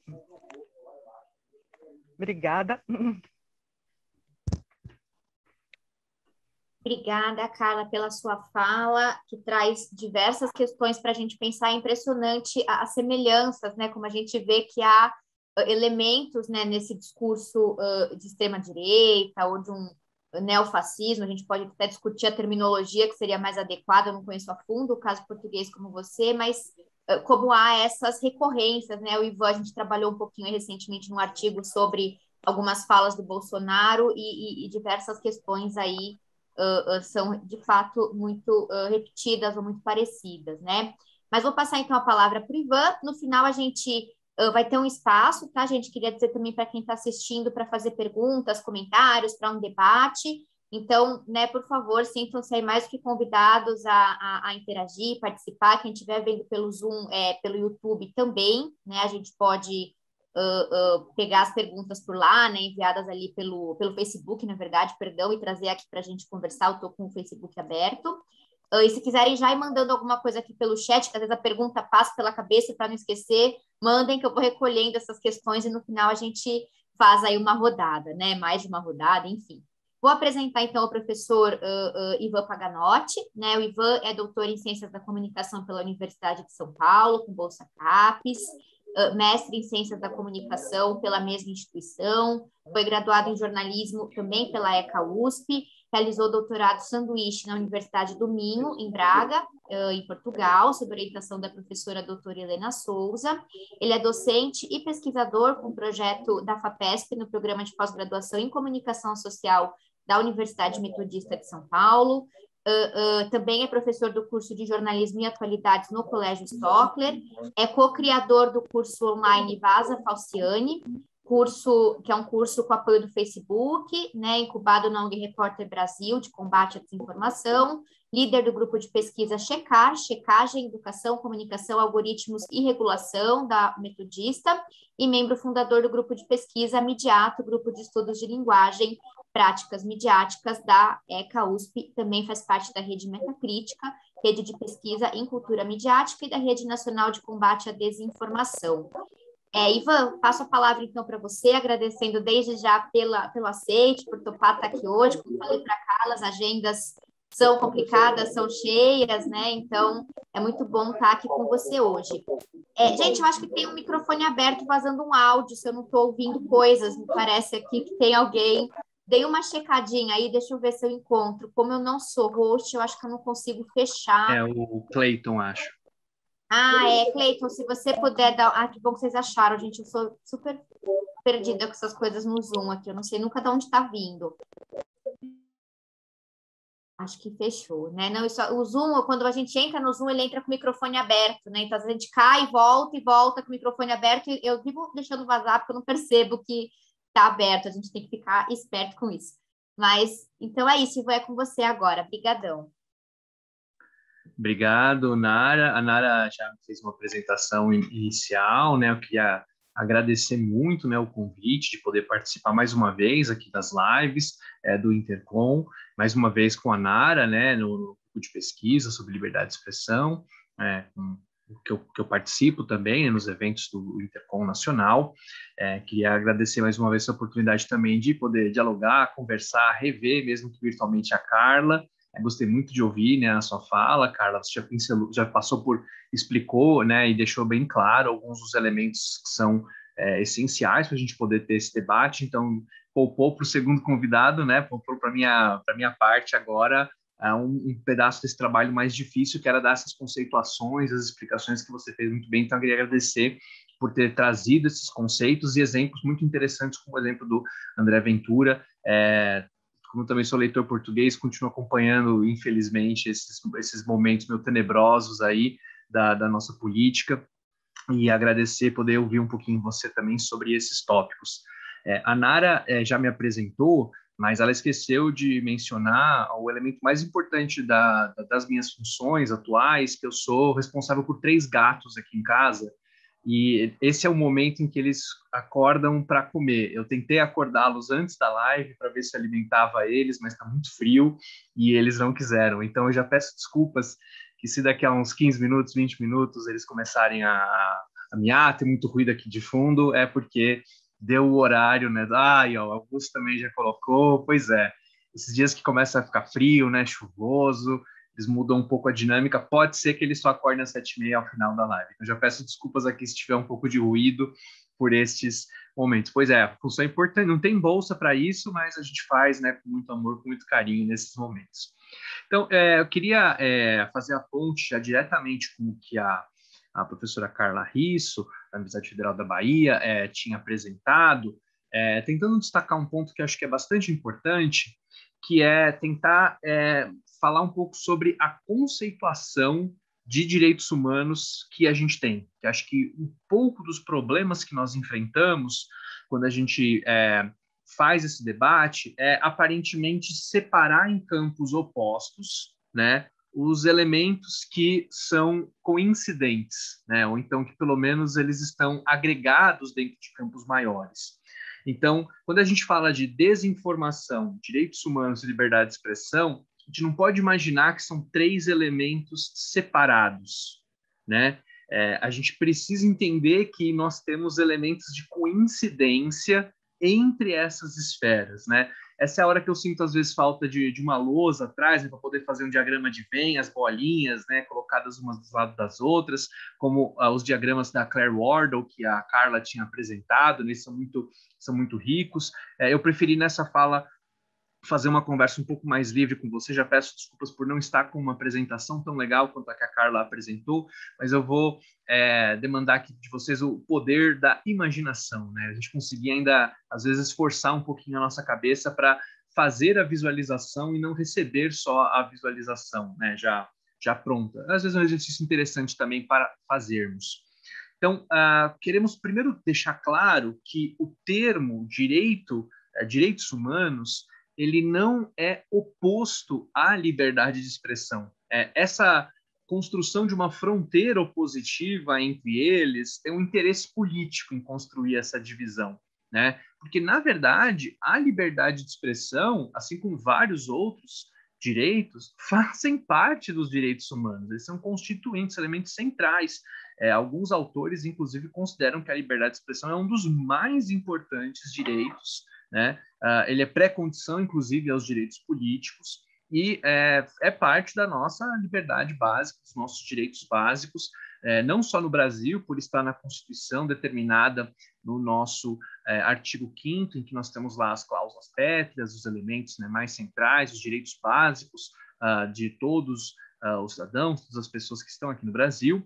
Obrigada. Obrigada, Carla, pela sua fala, que traz diversas questões para a gente pensar. É impressionante as semelhanças, né? Como a gente vê que há elementos né, nesse discurso uh, de extrema-direita ou de um neofascismo, a gente pode até discutir a terminologia que seria mais adequada, eu não conheço a fundo o caso português como você, mas como há essas recorrências, né? O Ivan, a gente trabalhou um pouquinho recentemente num artigo sobre algumas falas do Bolsonaro e, e, e diversas questões aí uh, uh, são de fato muito uh, repetidas ou muito parecidas, né? Mas vou passar então a palavra para o Ivan. No final a gente vai ter um espaço, tá, gente? Queria dizer também para quem está assistindo para fazer perguntas, comentários, para um debate. Então, né, por favor, sintam-se aí mais do que convidados a, a, a, interagir, participar. Quem estiver vendo pelo Zoom, é, pelo YouTube também, né? A gente pode uh, uh, pegar as perguntas por lá, né? Enviadas ali pelo, pelo Facebook, na verdade, perdão, e trazer aqui para a gente conversar. Eu estou com o Facebook aberto. Uh, e se quiserem já ir mandando alguma coisa aqui pelo chat, que às vezes a pergunta passa pela cabeça para não esquecer, mandem que eu vou recolhendo essas questões e no final a gente faz aí uma rodada, né? Mais de uma rodada, enfim. Vou apresentar então o professor uh, uh, Ivan Paganotti, né? O Ivan é doutor em Ciências da Comunicação pela Universidade de São Paulo, com bolsa CAPES, mestre em Ciências da Comunicação pela mesma instituição, foi graduado em jornalismo também pela ECA USP realizou doutorado sanduíche na Universidade do Minho, em Braga, em Portugal, sob orientação da professora doutora Helena Souza. Ele é docente e pesquisador com o projeto da FAPESP no programa de pós-graduação em comunicação social da Universidade Metodista de São Paulo. Uh, uh, também é professor do curso de jornalismo e atualidades no Colégio Stockler, é co-criador do curso online Vaza Falciani, curso que é um curso com apoio do Facebook, né, incubado na ONG Repórter Brasil de combate à desinformação, líder do grupo de pesquisa Checar, Checagem, Educação, Comunicação, Algoritmos e Regulação da Metodista e membro fundador do grupo de pesquisa Midiato, grupo de estudos de linguagem, práticas midiáticas da ECA USP, também faz parte da rede Metacrítica, rede de pesquisa em cultura midiática e da rede nacional de combate à desinformação. É, Ivan, passo a palavra então para você, agradecendo desde já pela, pelo aceite, por topar estar aqui hoje. Como falei para Carla, as agendas são complicadas, são cheias, né? Então é muito bom estar aqui com você hoje. É, gente, eu acho que tem um microfone aberto vazando um áudio, se eu não estou ouvindo coisas, me parece aqui que tem alguém. Dei uma checadinha aí, deixa eu ver se eu encontro. Como eu não sou host, eu acho que eu não consigo fechar. É o Clayton, acho. Ah, é, Cleiton, se você puder dar. Ah, que bom que vocês acharam, gente. Eu sou super perdida com essas coisas no Zoom aqui. Eu não sei nunca de onde está vindo. Acho que fechou, né? Não, isso, o Zoom, quando a gente entra no Zoom, ele entra com o microfone aberto, né? Então, a gente cai, volta e volta com o microfone aberto. E eu vivo deixando vazar porque eu não percebo que está aberto. A gente tem que ficar esperto com isso. Mas, então é isso, Ivo, é com você agora. Obrigadão. Obrigado, Nara. A Nara já fez uma apresentação inicial, né? Eu queria agradecer muito né, o convite de poder participar mais uma vez aqui das lives é, do Intercom, mais uma vez com a Nara, né, no, grupo de pesquisa sobre liberdade de expressão, é, que, eu, que eu participo também né, nos eventos do Intercom Nacional. É, queria agradecer mais uma vez a oportunidade também de poder dialogar, conversar, rever, mesmo que virtualmente, a Carla, gostei muito de ouvir né, a sua fala, Carla. Você já, pincelou, já passou por, explicou né, e deixou bem claro alguns dos elementos que são é, essenciais para a gente poder ter esse debate. Então, poupou para o segundo convidado, né, poupou para a minha, minha parte agora é, um, um, pedaço desse trabalho mais difícil, que era dar essas conceituações, as explicações que você fez muito bem. Então, eu queria agradecer por ter trazido esses conceitos e exemplos muito interessantes, como o exemplo do André Ventura. É, como também sou leitor português, continuo acompanhando, infelizmente, esses, esses momentos meio tenebrosos aí da, da nossa política e agradecer poder ouvir um pouquinho você também sobre esses tópicos. É, a Nara é, já me apresentou, mas ela esqueceu de mencionar o elemento mais importante da, da, das minhas funções atuais, que eu sou responsável por três gatos aqui em casa, e esse é o momento em que eles acordam para comer. Eu tentei acordá-los antes da live para ver se alimentava eles, mas está muito frio e eles não quiseram. Então eu já peço desculpas que se daqui a uns 15 minutos, 20 minutos eles começarem a, a miar, tem muito ruído aqui de fundo, é porque deu o horário, né? Ó, o Augusto também já colocou, pois é. Esses dias que começa a ficar frio, né, chuvoso, eles mudam um pouco a dinâmica. Pode ser que eles só acordem às sete e meia ao final da live. Então, já peço desculpas aqui se tiver um pouco de ruído por estes momentos. Pois é, função importante. Não tem bolsa para isso, mas a gente faz né, com muito amor, com muito carinho nesses momentos. Então, é, eu queria é, fazer a ponte já diretamente com o que a, a professora Carla Risso, da Universidade Federal da Bahia, é, tinha apresentado, é, tentando destacar um ponto que acho que é bastante importante, que é tentar é, falar um pouco sobre a conceituação de direitos humanos que a gente tem. Que acho que um pouco dos problemas que nós enfrentamos quando a gente é, faz esse debate é aparentemente separar em campos opostos, né, os elementos que são coincidentes, né, ou então que pelo menos eles estão agregados dentro de campos maiores. Então, quando a gente fala de desinformação, direitos humanos e liberdade de expressão, a gente não pode imaginar que são três elementos separados, né? É, a gente precisa entender que nós temos elementos de coincidência entre essas esferas, né? Essa é a hora que eu sinto às vezes falta de, de uma lousa atrás né, para poder fazer um diagrama de Venn, as bolinhas, né, colocadas umas do lado das outras, como uh, os diagramas da Claire Wardle que a Carla tinha apresentado, né, são muito são muito ricos. É, eu preferi nessa fala fazer uma conversa um pouco mais livre com você. Já peço desculpas por não estar com uma apresentação tão legal quanto a que a Carla apresentou, mas eu vou é, demandar aqui de vocês o poder da imaginação, né? A gente conseguir ainda, às vezes, esforçar um pouquinho a nossa cabeça para fazer a visualização e não receber só a visualização, né? Já, já pronta. Às vezes é um exercício interessante também para fazermos. Então, uh, queremos primeiro deixar claro que o termo direito, uh, direitos humanos, ele não é oposto à liberdade de expressão. É, essa construção de uma fronteira opositiva entre eles tem um interesse político em construir essa divisão, né? Porque na verdade a liberdade de expressão, assim como vários outros direitos, fazem parte dos direitos humanos. Eles são constituintes, elementos centrais. É, alguns autores, inclusive, consideram que a liberdade de expressão é um dos mais importantes direitos né? Uh, ele é pré-condição, inclusive, aos direitos políticos e é, é, parte da nossa liberdade básica, dos nossos direitos básicos, é, não só no Brasil, por estar na Constituição determinada no nosso é, artigo 5 em que nós temos lá as cláusulas pétreas, os elementos né, mais centrais, os direitos básicos uh, de todos uh, os cidadãos, todas as pessoas que estão aqui no Brasil,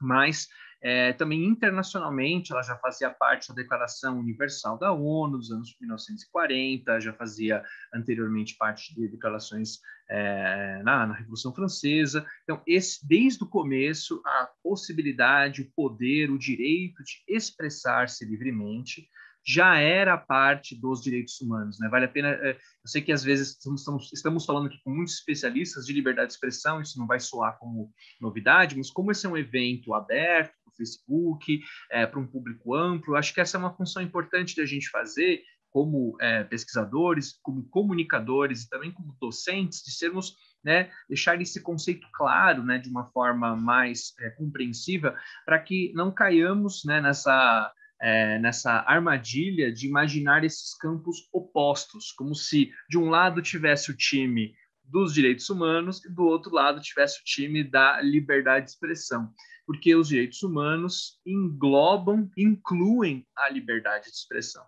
mas é, também internacionalmente, ela já fazia parte da Declaração Universal da ONU dos anos 1940, já fazia anteriormente parte de declarações é, na, na, Revolução Francesa. Então, esse, desde o começo, a possibilidade, o poder, o direito de expressar-se livremente já era parte dos direitos humanos. Né? Vale a pena. É, eu sei que às vezes estamos, estamos falando aqui com muitos especialistas de liberdade de expressão, isso não vai soar como novidade, mas como esse é um evento aberto Facebook, é, para um público amplo, acho que essa é uma função importante da gente fazer como é, pesquisadores, como comunicadores e também como docentes, de sermos, né, deixar esse conceito claro, né, de uma forma mais é, compreensiva, para que não caiamos, né, nessa é, nessa armadilha de imaginar esses campos opostos, como se de um lado tivesse o time dos direitos humanos e do outro lado tivesse o time da liberdade de expressão, porque os direitos humanos englobam, incluem a liberdade de expressão.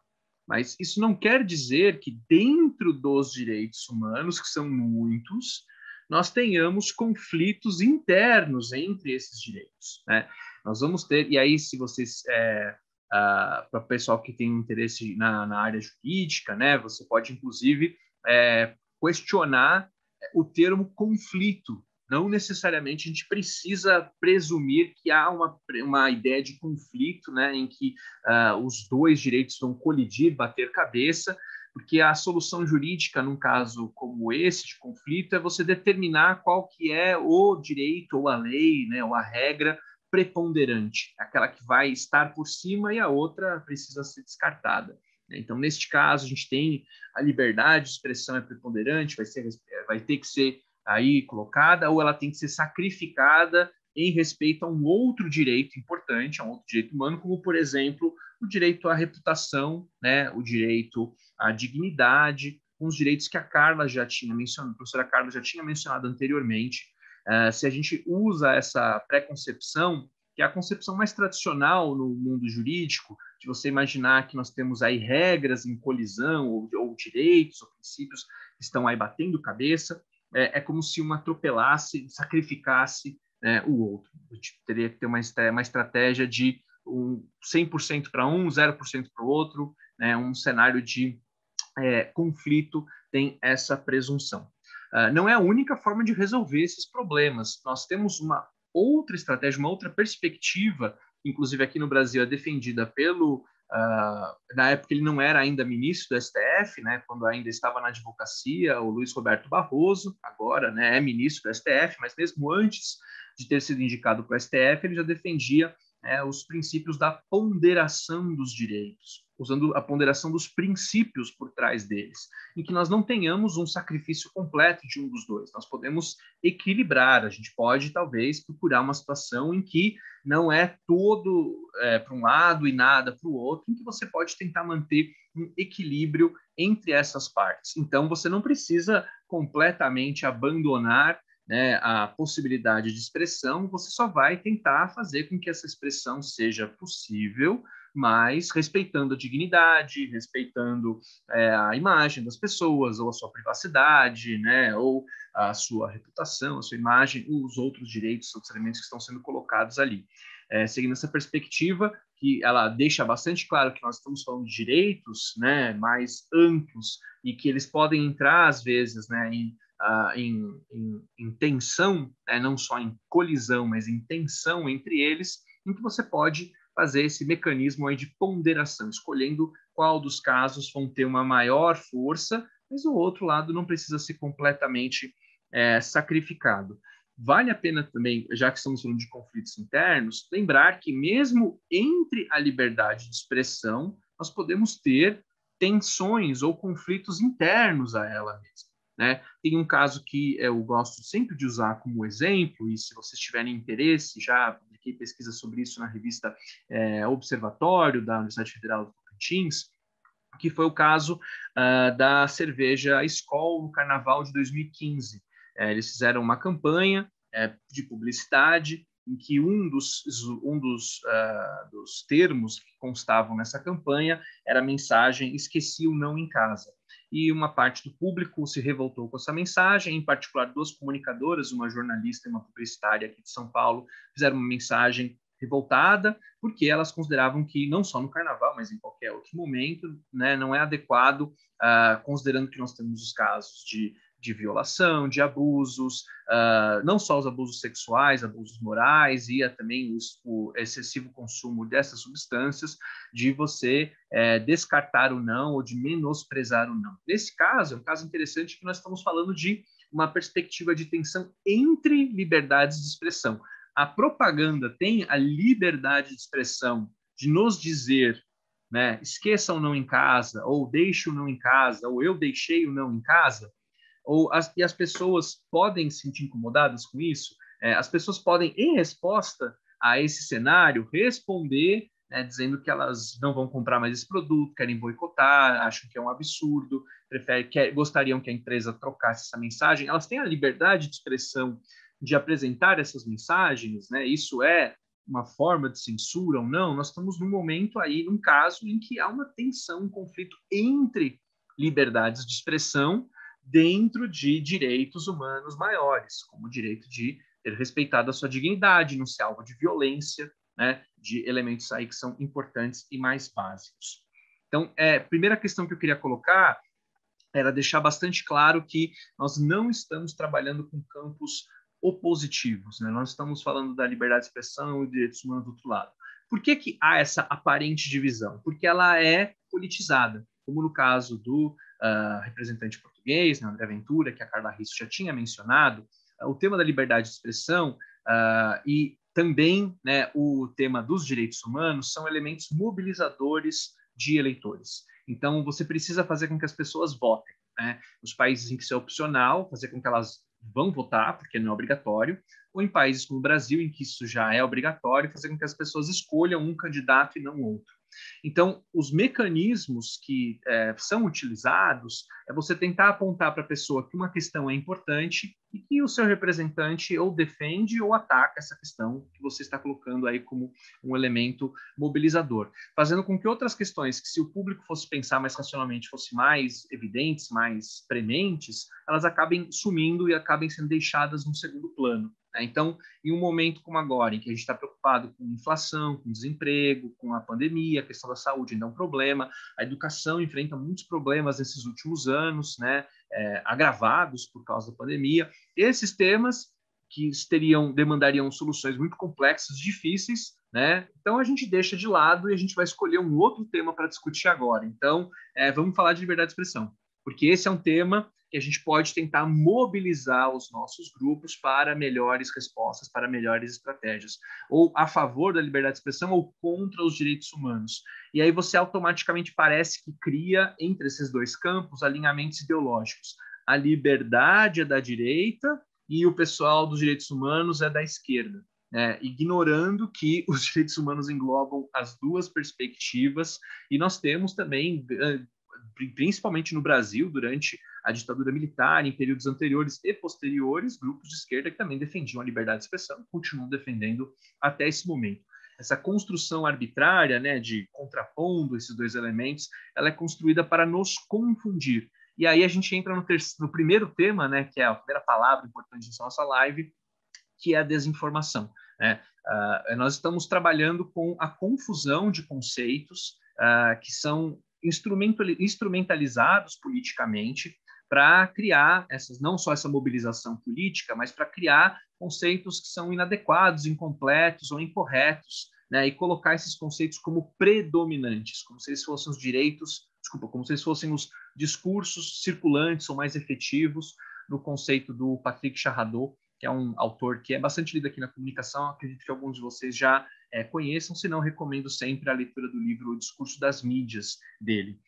Mas isso não quer dizer que dentro dos direitos humanos, que são muitos, nós tenhamos conflitos internos entre esses direitos. Né? Nós vamos ter, e aí, se vocês é, para o pessoal que tem interesse na, na, área jurídica, né? Você pode, inclusive, é, questionar o termo conflito. Não necessariamente a gente precisa presumir que há uma, uma ideia de conflito, né, em que uh, os dois direitos vão colidir, bater cabeça, porque a solução jurídica num caso como esse de conflito é você determinar qual que é o direito ou a lei, né, ou a regra preponderante, aquela que vai estar por cima e a outra precisa ser descartada. Né? Então, neste caso, a gente tem a liberdade de expressão é preponderante, vai, ser, vai ter que ser aí colocada, ou ela tem que ser sacrificada em respeito a um outro direito importante, a um outro direito humano, como, por exemplo, o direito à reputação, né? o direito à dignidade, os direitos que a Carla já tinha mencionado, a professora Carla já tinha mencionado anteriormente, Uh, se a gente usa essa preconcepção, que é a concepção mais tradicional no mundo jurídico, de você imaginar que nós temos aí regras em colisão, ou, ou direitos, ou princípios que estão aí batendo cabeça, é, é como se um atropelasse, sacrificasse né, o outro. A gente teria que ter uma, uma estratégia de um 100% para um, 0% para o outro, né, um cenário de é, conflito tem essa presunção. Uh, não é a única forma de resolver esses problemas. Nós temos uma outra estratégia, uma outra perspectiva, inclusive aqui no Brasil é defendida pelo Uh, na época ele não era ainda ministro do STF, né, quando ainda estava na advocacia, o Luiz Roberto Barroso, agora né, é ministro do STF, mas mesmo antes de ter sido indicado para o STF, ele já defendia é, os princípios da ponderação dos direitos, usando a ponderação dos princípios por trás deles, em que nós não tenhamos um sacrifício completo de um dos dois. Nós podemos equilibrar, a gente pode talvez procurar uma situação em que não é todo é, para um lado e nada para o outro, em que você pode tentar manter um equilíbrio entre essas partes. Então, você não precisa completamente abandonar né, a possibilidade de expressão, você só vai tentar fazer com que essa expressão seja possível, mas respeitando a dignidade, respeitando é, a imagem das pessoas, ou a sua privacidade, né, ou a sua reputação, a sua imagem, os outros direitos, outros elementos que estão sendo colocados ali. É, seguindo essa perspectiva, que ela deixa bastante claro que nós estamos falando de direitos né, mais amplos e que eles podem entrar, às vezes, né, em em, em, em, tensão, né, não só em colisão, mas em tensão entre eles, em que você pode fazer esse mecanismo aí de ponderação, escolhendo qual dos casos vão ter uma maior força, mas o outro lado não precisa ser completamente é, sacrificado. Vale a pena também, já que estamos falando de conflitos internos, lembrar que mesmo entre a liberdade de expressão, nós podemos ter tensões ou conflitos internos a ela mesma. Né? Tem um caso que eu gosto sempre de usar como exemplo, e se vocês tiverem interesse, já publiquei pesquisa sobre isso na revista é, Observatório da Universidade Federal do Tocantins, que foi o caso uh, da cerveja Skol no Carnaval de 2015. É, eles fizeram uma campanha é, de publicidade em que um dos, um dos, uh, dos termos que constavam nessa campanha era a mensagem esqueci o não em casa e uma parte do público se revoltou com essa mensagem, em particular duas comunicadoras, uma jornalista e uma publicitária aqui de São Paulo, fizeram uma mensagem revoltada, porque elas consideravam que não só no carnaval, mas em qualquer outro momento, né, não é adequado, uh, considerando que nós temos os casos de de violação, de abusos, uh, não só os abusos sexuais, abusos morais e também os, o excessivo consumo dessas substâncias, de você é, descartar o não ou de menosprezar o não. Nesse caso, é um caso interessante que nós estamos falando de uma perspectiva de tensão entre liberdades de expressão. A propaganda tem a liberdade de expressão de nos dizer né, esqueça o não em casa, ou deixe o não em casa, ou eu deixei o não em casa, ou as, e as pessoas podem se sentir incomodadas com isso, é, as pessoas podem, em resposta a esse cenário, responder né, dizendo que elas não vão comprar mais esse produto, querem boicotar, acham que é um absurdo, preferem, quer, gostariam que a empresa trocasse essa mensagem. Elas têm a liberdade de expressão de apresentar essas mensagens, né? Isso é uma forma de censura ou não. Nós estamos num momento aí, num caso em que há uma tensão, um conflito entre liberdades de expressão dentro de direitos humanos maiores, como o direito de ter respeitado a sua dignidade, não ser alvo de violência, né, de elementos aí que são importantes e mais básicos. Então, é, primeira questão que eu queria colocar era deixar bastante claro que nós não estamos trabalhando com campos opositivos, né? Nós estamos falando da liberdade de expressão e direitos humanos do outro lado. Por que, que há essa aparente divisão? Porque ela é politizada, como no caso do uh, representante português, né, André Ventura, que a Carla Risso já tinha mencionado, uh, o tema da liberdade de expressão uh, e também né, o tema dos direitos humanos são elementos mobilizadores de eleitores. Então, você precisa fazer com que as pessoas votem. Né? Nos países em que isso é opcional, fazer com que elas vão votar, porque não é obrigatório, ou em países como o Brasil, em que isso já é obrigatório, fazer com que as pessoas escolham um candidato e não outro. Então, os mecanismos que é, são utilizados é você tentar apontar para a pessoa que uma questão é importante e que o seu representante ou defende ou ataca essa questão que você está colocando aí como um elemento mobilizador, fazendo com que outras questões que se o público fosse pensar mais racionalmente fossem mais evidentes, mais prementes, elas acabem sumindo e acabem sendo deixadas no segundo plano. Né? Então, em um momento como agora, em que a gente está preocupado com inflação, com desemprego, com a pandemia, a questão da saúde ainda é um problema, a educação enfrenta muitos problemas nesses últimos anos, né, é, agravados por causa da pandemia. Esses temas que teriam demandariam soluções muito complexas, difíceis, né? Então a gente deixa de lado e a gente vai escolher um outro tema para discutir agora. Então, é, vamos falar de liberdade de expressão, porque esse é um tema que a gente pode tentar mobilizar os nossos grupos para melhores respostas, para melhores estratégias, ou a favor da liberdade de expressão ou contra os direitos humanos. E aí você automaticamente parece que cria entre esses dois campos alinhamentos ideológicos. A liberdade é da direita e o pessoal dos direitos humanos é da esquerda. É, ignorando que os direitos humanos englobam as duas perspectivas, e nós temos também, eh, principalmente no Brasil, durante a ditadura militar, em períodos anteriores e posteriores, grupos de esquerda que também defendiam a liberdade de expressão, continuam defendendo até esse momento. Essa construção arbitrária, né, de contrapondo esses dois elementos, ela é construída para nos confundir. E aí a gente entra no, no primeiro tema, né, que é a primeira palavra importante da nossa live, que é a desinformação. Né? Uh, nós estamos trabalhando com a confusão de conceitos uh, que são instrumentalizados politicamente para criar essas não só essa mobilização política, mas para criar conceitos que são inadequados, incompletos ou incorretos, né, e colocar esses conceitos como predominantes, como se eles fossem os direitos, desculpa, como se eles fossem os discursos circulantes ou mais efetivos no conceito do Patrick Charradot, que é um autor que é bastante lido aqui na comunicação, acredito que alguns de vocês já é, conheçam, se não, recomendo sempre a leitura do livro O Discurso das Mídias dele.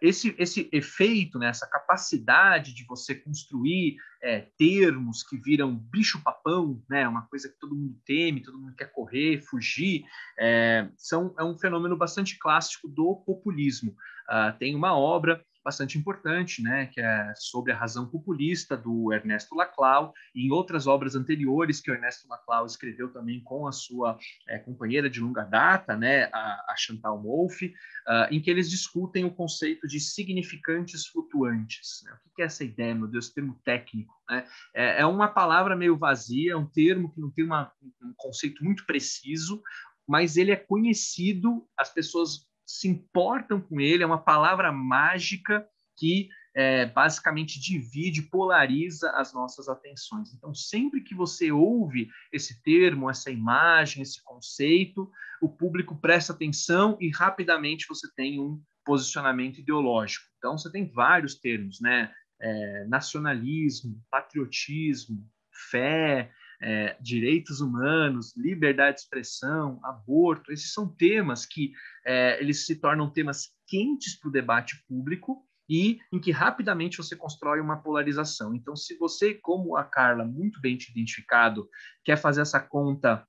Esse, esse efeito, né, essa capacidade de você construir é, termos que viram bicho-papão, né, uma coisa que todo mundo teme, todo mundo quer correr, fugir, é, são, é um fenômeno bastante clássico do populismo. Uh, tem uma obra bastante importante, né, que é sobre a razão populista do Ernesto Laclau, e em outras obras anteriores que o Ernesto Laclau escreveu também com a sua é, companheira de longa data, né, a, a Chantal Mouffe, uh, em que eles discutem o conceito de significantes flutuantes. Né? O que é essa ideia, meu Deus, termo técnico? Né? É, é uma palavra meio vazia, é um termo que não tem uma, um conceito muito preciso, mas ele é conhecido, as pessoas se importam com ele, é uma palavra mágica que é, basicamente divide, polariza as nossas atenções. Então, sempre que você ouve esse termo, essa imagem, esse conceito, o público presta atenção e rapidamente você tem um posicionamento ideológico. Então, você tem vários termos, né? É, nacionalismo, patriotismo, fé, é, direitos humanos, liberdade de expressão, aborto, esses são temas que é, eles se tornam temas quentes para o debate público e em que rapidamente você constrói uma polarização. Então, se você, como a Carla, muito bem te identificado, quer fazer essa conta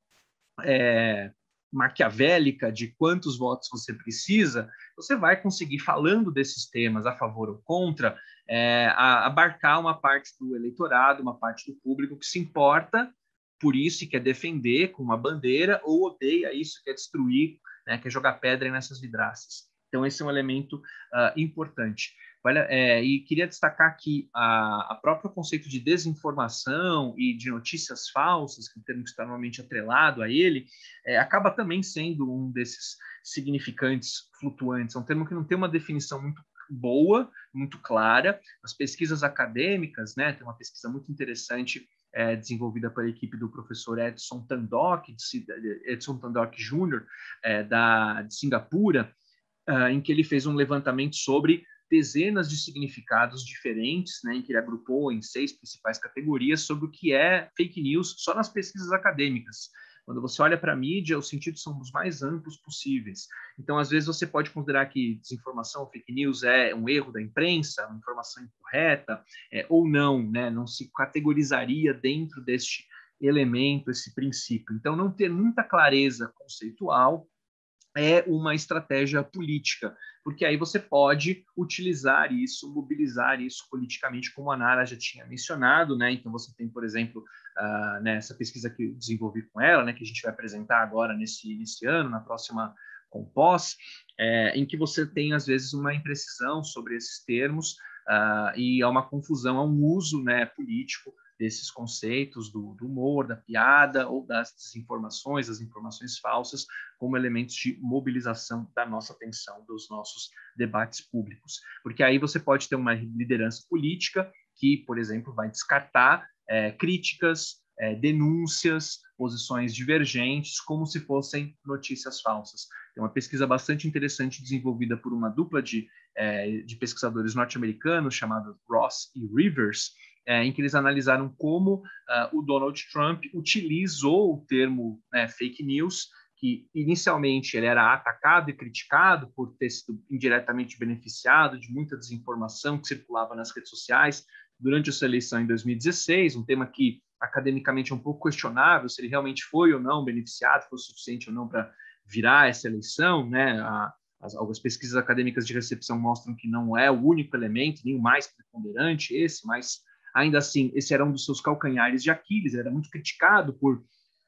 é, maquiavélica de quantos votos você precisa, você vai conseguir, falando desses temas a favor ou contra, é, a, abarcar uma parte do eleitorado, uma parte do público que se importa por isso e quer defender com uma bandeira, ou odeia isso, quer destruir, né, quer jogar pedra nessas vidraças. Então, esse é um elemento uh, importante. é, e queria destacar aqui a, a próprio conceito de desinformação e de notícias falsas, que é um termo que está normalmente atrelado a ele, é, acaba também sendo um desses significantes flutuantes. É um termo que não tem uma definição muito boa, muito clara. As pesquisas acadêmicas, né, tem uma pesquisa muito interessante é, desenvolvida pela equipe do professor Edson Tandock, Edson Tandock Jr., é, da, de Singapura, uh, em que ele fez um levantamento sobre dezenas de significados diferentes, né, em que ele agrupou em seis principais categorias sobre o que é fake news só nas pesquisas acadêmicas. Quando você olha para a mídia, os sentidos são os mais amplos possíveis. Então, às vezes, você pode considerar que desinformação, fake news é um erro da imprensa, uma informação incorreta, é, ou não, né? não se categorizaria dentro deste elemento, esse princípio. Então, não ter muita clareza conceitual é uma estratégia política, porque aí você pode utilizar isso, mobilizar isso politicamente, como a Nara já tinha mencionado, né? Então você tem, por exemplo, uh, né, essa pesquisa que eu desenvolvi com ela, né, que a gente vai apresentar agora nesse, nesse ano, na próxima Compós, é, em que você tem, às vezes, uma imprecisão sobre esses termos uh, e há uma confusão, há um uso né, político desses conceitos do, do, humor, da piada ou das desinformações, das informações falsas, como elementos de mobilização da nossa atenção, dos nossos debates públicos. Porque aí você pode ter uma liderança política que, por exemplo, vai descartar é, críticas, é, denúncias, posições divergentes, como se fossem notícias falsas. Tem uma pesquisa bastante interessante desenvolvida por uma dupla de, é, de pesquisadores norte-americanos, chamada Ross e Rivers, é, em que eles analisaram como uh, o Donald Trump utilizou o termo né, fake news, que inicialmente ele era atacado e criticado por ter sido indiretamente beneficiado de muita desinformação que circulava nas redes sociais durante a sua eleição em 2016, um tema que academicamente é um pouco questionável se ele realmente foi ou não beneficiado, foi suficiente ou não para virar essa eleição, né? A, as, algumas pesquisas acadêmicas de recepção mostram que não é o único elemento, nem o mais preponderante esse, mas Ainda assim, esse era um dos seus calcanhares de Aquiles, era muito criticado por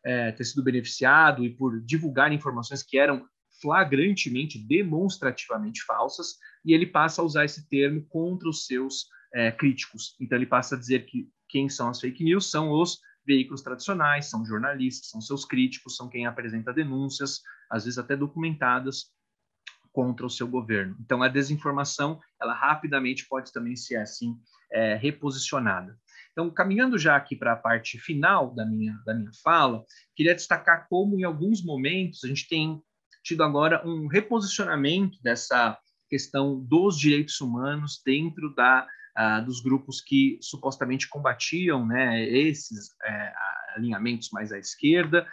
é, ter sido beneficiado e por divulgar informações que eram flagrantemente, demonstrativamente falsas, e ele passa a usar esse termo contra os seus é, críticos. Então, ele passa a dizer que quem são as fake news são os veículos tradicionais, são jornalistas, são seus críticos, são quem apresenta denúncias, às vezes até documentadas, contra o seu governo. Então, a desinformação, ela rapidamente pode também ser assim é, reposicionada. Então, caminhando já aqui para a parte final da minha, da minha fala, queria destacar como, em alguns momentos, a gente tem tido agora um reposicionamento dessa questão dos direitos humanos dentro da, dos grupos que supostamente combatiam né, esses é, alinhamentos mais à esquerda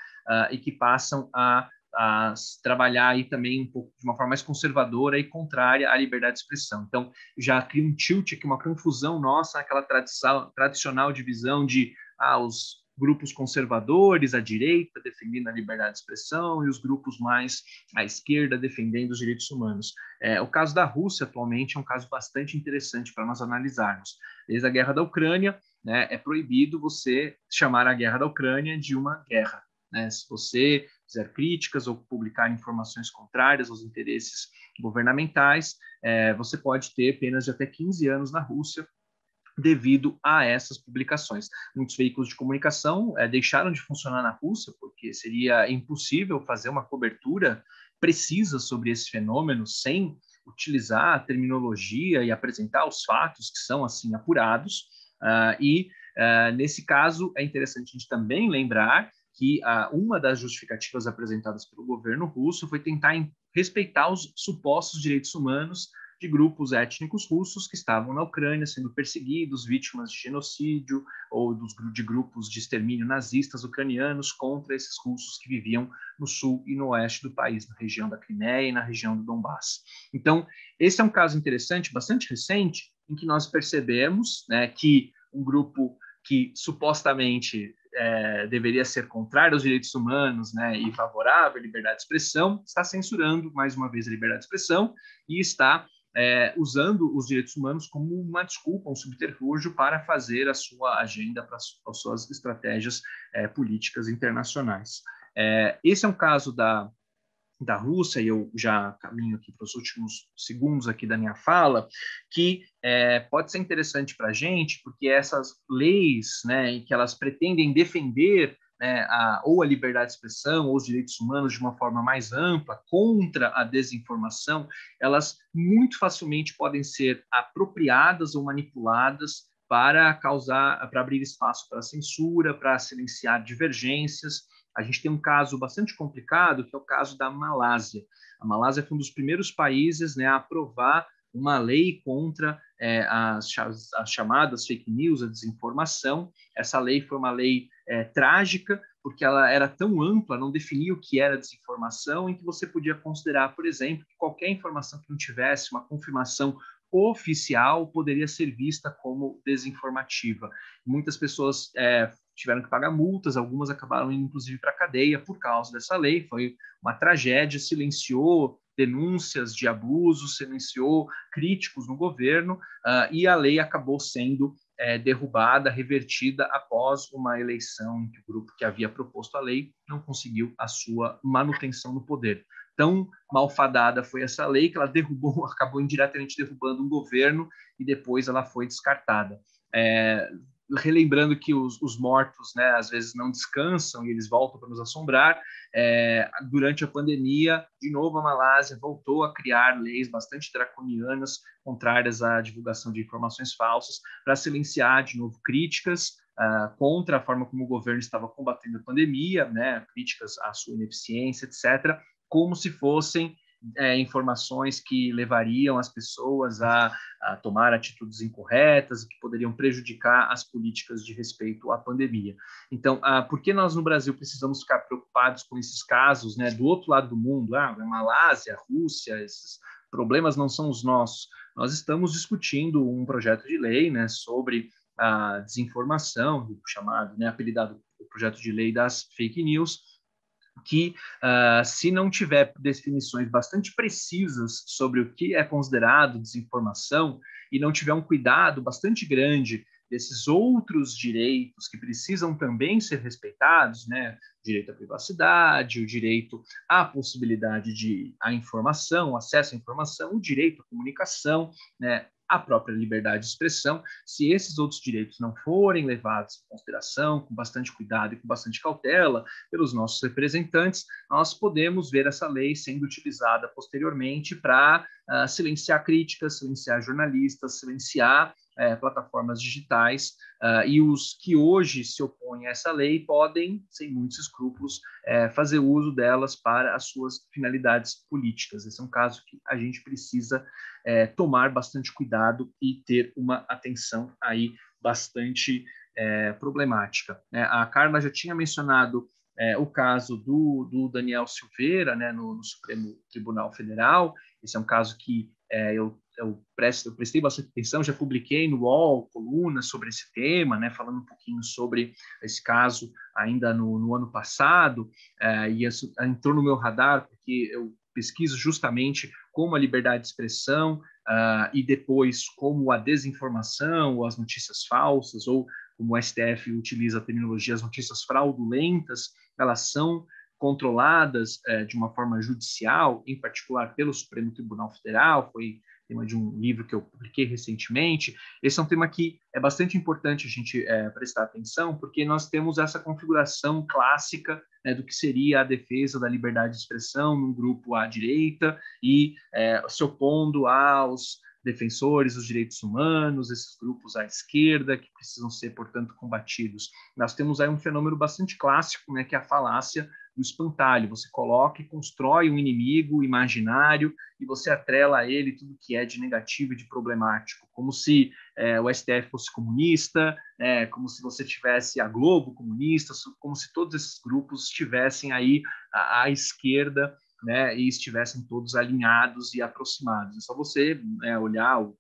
e que passam a a trabalhar aí também um pouco de uma forma mais conservadora e contrária à liberdade de expressão. Então, já cria um tilt aqui, uma confusão nossa, aquela tradição, tradicional divisão de ah, os grupos conservadores, à direita, defendendo a liberdade de expressão, e os grupos mais à esquerda, defendendo os direitos humanos. É, o caso da Rússia, atualmente, é um caso bastante interessante para nós analisarmos. Desde a guerra da Ucrânia, né, é proibido você chamar a guerra da Ucrânia de uma guerra. Né? Se você fizer críticas ou publicar informações contrárias aos interesses governamentais, é, você pode ter penas de até 15 anos na Rússia devido a essas publicações. Muitos veículos de comunicação é, deixaram de funcionar na Rússia porque seria impossível fazer uma cobertura precisa sobre esse fenômeno sem utilizar a terminologia e apresentar os fatos que são assim apurados. Uh, e uh, nesse caso é interessante a gente também lembrar que uma das justificativas apresentadas pelo governo russo foi tentar respeitar os supostos direitos humanos de grupos étnicos russos que estavam na Ucrânia sendo perseguidos, vítimas de genocídio ou dos, de grupos de extermínio nazistas ucranianos contra esses russos que viviam no sul e no oeste do país, na região da Crimeia e na região do Donbass. Então, esse é um caso interessante, bastante recente, em que nós percebemos né, que um grupo que supostamente é, deveria ser contrário aos direitos humanos né, e favorável à liberdade de expressão, está censurando mais uma vez a liberdade de expressão e está é, usando os direitos humanos como uma desculpa, um subterfúgio para fazer a sua agenda, para as suas estratégias é, políticas internacionais. É, esse é um caso da, da Rússia, e eu já caminho aqui para os últimos segundos aqui da minha fala, que é, pode ser interessante para a gente, porque essas leis, né, que elas pretendem defender né, a, ou a liberdade de expressão ou os direitos humanos de uma forma mais ampla contra a desinformação, elas muito facilmente podem ser apropriadas ou manipuladas para causar, para abrir espaço para censura, para silenciar divergências. A gente tem um caso bastante complicado, que é o caso da Malásia. A Malásia foi um dos primeiros países né, a aprovar uma lei contra é, as, as, chamadas fake news, a desinformação. Essa lei foi uma lei é, trágica, porque ela era tão ampla, não definia o que era desinformação, em que você podia considerar, por exemplo, que qualquer informação que não tivesse uma confirmação oficial poderia ser vista como desinformativa. Muitas pessoas é, tiveram que pagar multas, algumas acabaram indo inclusive para a cadeia por causa dessa lei. Foi uma tragédia, silenciou denúncias de abuso, silenciou críticos no governo uh, e a lei acabou sendo é, derrubada, revertida após uma eleição em que o grupo que havia proposto a lei não conseguiu a sua manutenção no poder. Tão malfadada foi essa lei que ela derrubou, acabou indiretamente derrubando um governo e depois ela foi descartada. É, relembrando que os, os, mortos, né, às vezes não descansam e eles voltam para nos assombrar. É, durante a pandemia, de novo, a Malásia voltou a criar leis bastante draconianas, contrárias à divulgação de informações falsas, para silenciar de novo críticas uh, contra a forma como o governo estava combatendo a pandemia, né, críticas à sua ineficiência, etc., como se fossem é, informações que levariam as pessoas a, a, tomar atitudes incorretas e que poderiam prejudicar as políticas de respeito à pandemia. Então, ah, por que nós no Brasil precisamos ficar preocupados com esses casos, né? Do outro lado do mundo, ah, Malásia, Rússia, esses problemas não são os nossos. Nós estamos discutindo um projeto de lei, né, sobre a desinformação, chamado, né, apelidado o projeto de lei das fake news, que, uh, se não tiver definições bastante precisas sobre o que é considerado desinformação e não tiver um cuidado bastante grande desses outros direitos que precisam também ser respeitados, né? O direito à privacidade, o direito à possibilidade de à informação, acesso à informação, o direito à comunicação, né? A própria liberdade de expressão, se esses outros direitos não forem levados em consideração, com bastante cuidado e com bastante cautela pelos nossos representantes, nós podemos ver essa lei sendo utilizada posteriormente para uh, silenciar críticas, silenciar jornalistas, silenciar é, plataformas digitais, uh, e os que hoje se opõem a essa lei podem, sem muitos escrúpulos, é, fazer uso delas para as suas finalidades políticas. Esse é um caso que a gente precisa é, tomar bastante cuidado e ter uma atenção aí bastante é, problemática. Né? A Carla já tinha mencionado é, o caso do, do Daniel Silveira, né, no, no, Supremo Tribunal Federal. Esse é um caso que é, eu eu, presto, eu prestei bastante atenção, já publiquei no UOL colunas sobre esse tema, né, falando um pouquinho sobre esse caso ainda no, no ano passado, é, e isso entrou no meu radar porque eu pesquiso justamente como a liberdade de expressão uh, e depois como a desinformação ou as notícias falsas, ou como o STF utiliza a terminologia, as notícias fraudulentas, elas são controladas uh, de uma forma judicial, em particular pelo Supremo Tribunal Federal, foi tema de um livro que eu publiquei recentemente. Esse é um tema que é bastante importante a gente é, prestar atenção, porque nós temos essa configuração clássica né, do que seria a defesa da liberdade de expressão num grupo à direita e é, se opondo aos defensores dos direitos humanos, esses grupos à esquerda que precisam ser, portanto, combatidos. Nós temos aí um fenômeno bastante clássico, né, que é a falácia do espantalho. Você coloca e constrói um inimigo imaginário e você atrela a ele tudo que é de negativo e de problemático, como se é, o STF fosse comunista, é, como se você tivesse a Globo comunista, como se todos esses grupos estivessem aí à, à esquerda né, e estivessem todos alinhados e aproximados. É só você né, olhar o,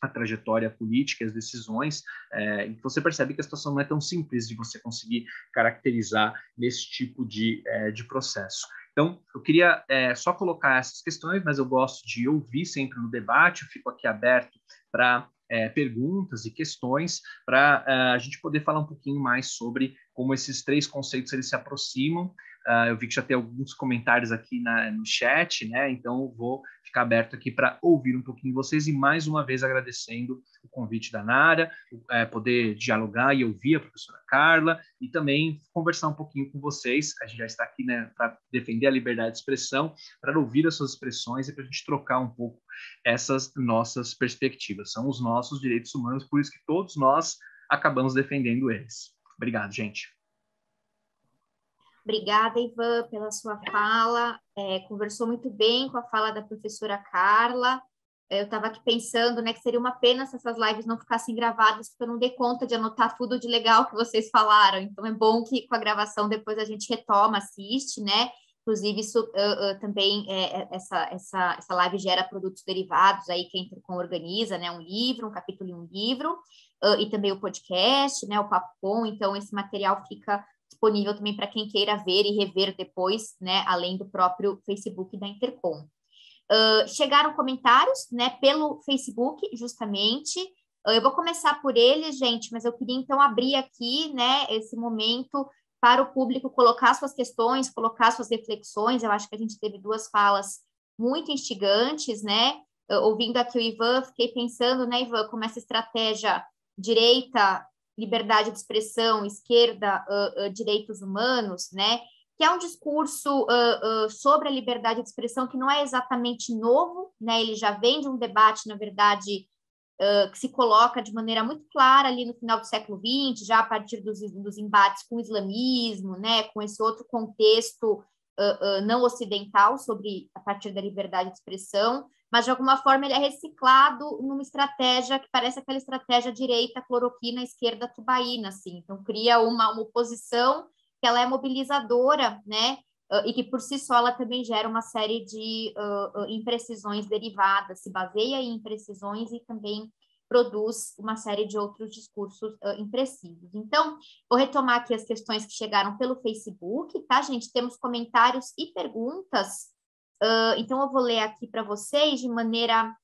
a trajetória política, as decisões, é, e você percebe que a situação não é tão simples de você conseguir caracterizar nesse tipo de, é, de processo. Então, eu queria é, só colocar essas questões, mas eu gosto de ouvir sempre no debate, eu fico aqui aberto para é, perguntas e questões para é, a gente poder falar um pouquinho mais sobre como esses três conceitos eles se aproximam Uh, eu vi que já tem alguns comentários aqui na, no chat, né? Então vou ficar aberto aqui para ouvir um pouquinho vocês e mais uma vez agradecendo o convite da Nara, é, poder dialogar e ouvir a professora Carla e também conversar um pouquinho com vocês. A gente já está aqui né, para defender a liberdade de expressão, para ouvir as suas expressões e para a gente trocar um pouco essas nossas perspectivas. São os nossos direitos humanos, por isso que todos nós acabamos defendendo eles. Obrigado, gente. Obrigada, Ivan, pela sua fala. É, conversou muito bem com a fala da professora Carla. É, eu estava aqui pensando, né, que seria uma pena se essas lives não ficassem gravadas, porque eu não dei conta de anotar tudo de legal que vocês falaram. Então é bom que com a gravação depois a gente retoma, assiste, né? Inclusive, isso uh, uh, também, é, é, essa, essa, essa live gera produtos derivados aí que a Intercom organiza, né? Um livro, um capítulo e um livro, uh, e também o podcast, né? O Papo Com. Então, esse material fica disponível também para quem queira ver e rever depois, né, além do próprio Facebook da Intercom. Uh, chegaram comentários, né, pelo Facebook, justamente. Uh, eu vou começar por eles, gente, mas eu queria então abrir aqui, né, esse momento para o público colocar suas questões, colocar suas reflexões. Eu acho que a gente teve duas falas muito instigantes, né? Ouvindo aqui o Ivan, fiquei pensando, né, Ivan, como essa estratégia direita liberdade de expressão, esquerda, uh, uh, direitos humanos, né? Que é um discurso uh, sobre a liberdade de expressão que não é exatamente novo, né? Ele já vem de um debate, na verdade, que se coloca de maneira muito clara ali no final do século XX, já a partir dos, dos embates com o islamismo, né? Com esse outro contexto não ocidental sobre a partir da liberdade de expressão mas de alguma forma ele é reciclado numa estratégia que parece aquela estratégia direita cloroquina, esquerda tubaína, assim. Então cria uma, uma oposição que ela é mobilizadora, né? Uh, e que por si só ela também gera uma série de uh, uh, imprecisões derivadas, se baseia em imprecisões e também produz uma série de outros discursos imprecisos. Então, vou retomar aqui as questões que chegaram pelo Facebook, tá, gente? Temos comentários e perguntas Uh, então, eu vou ler aqui para vocês de maneira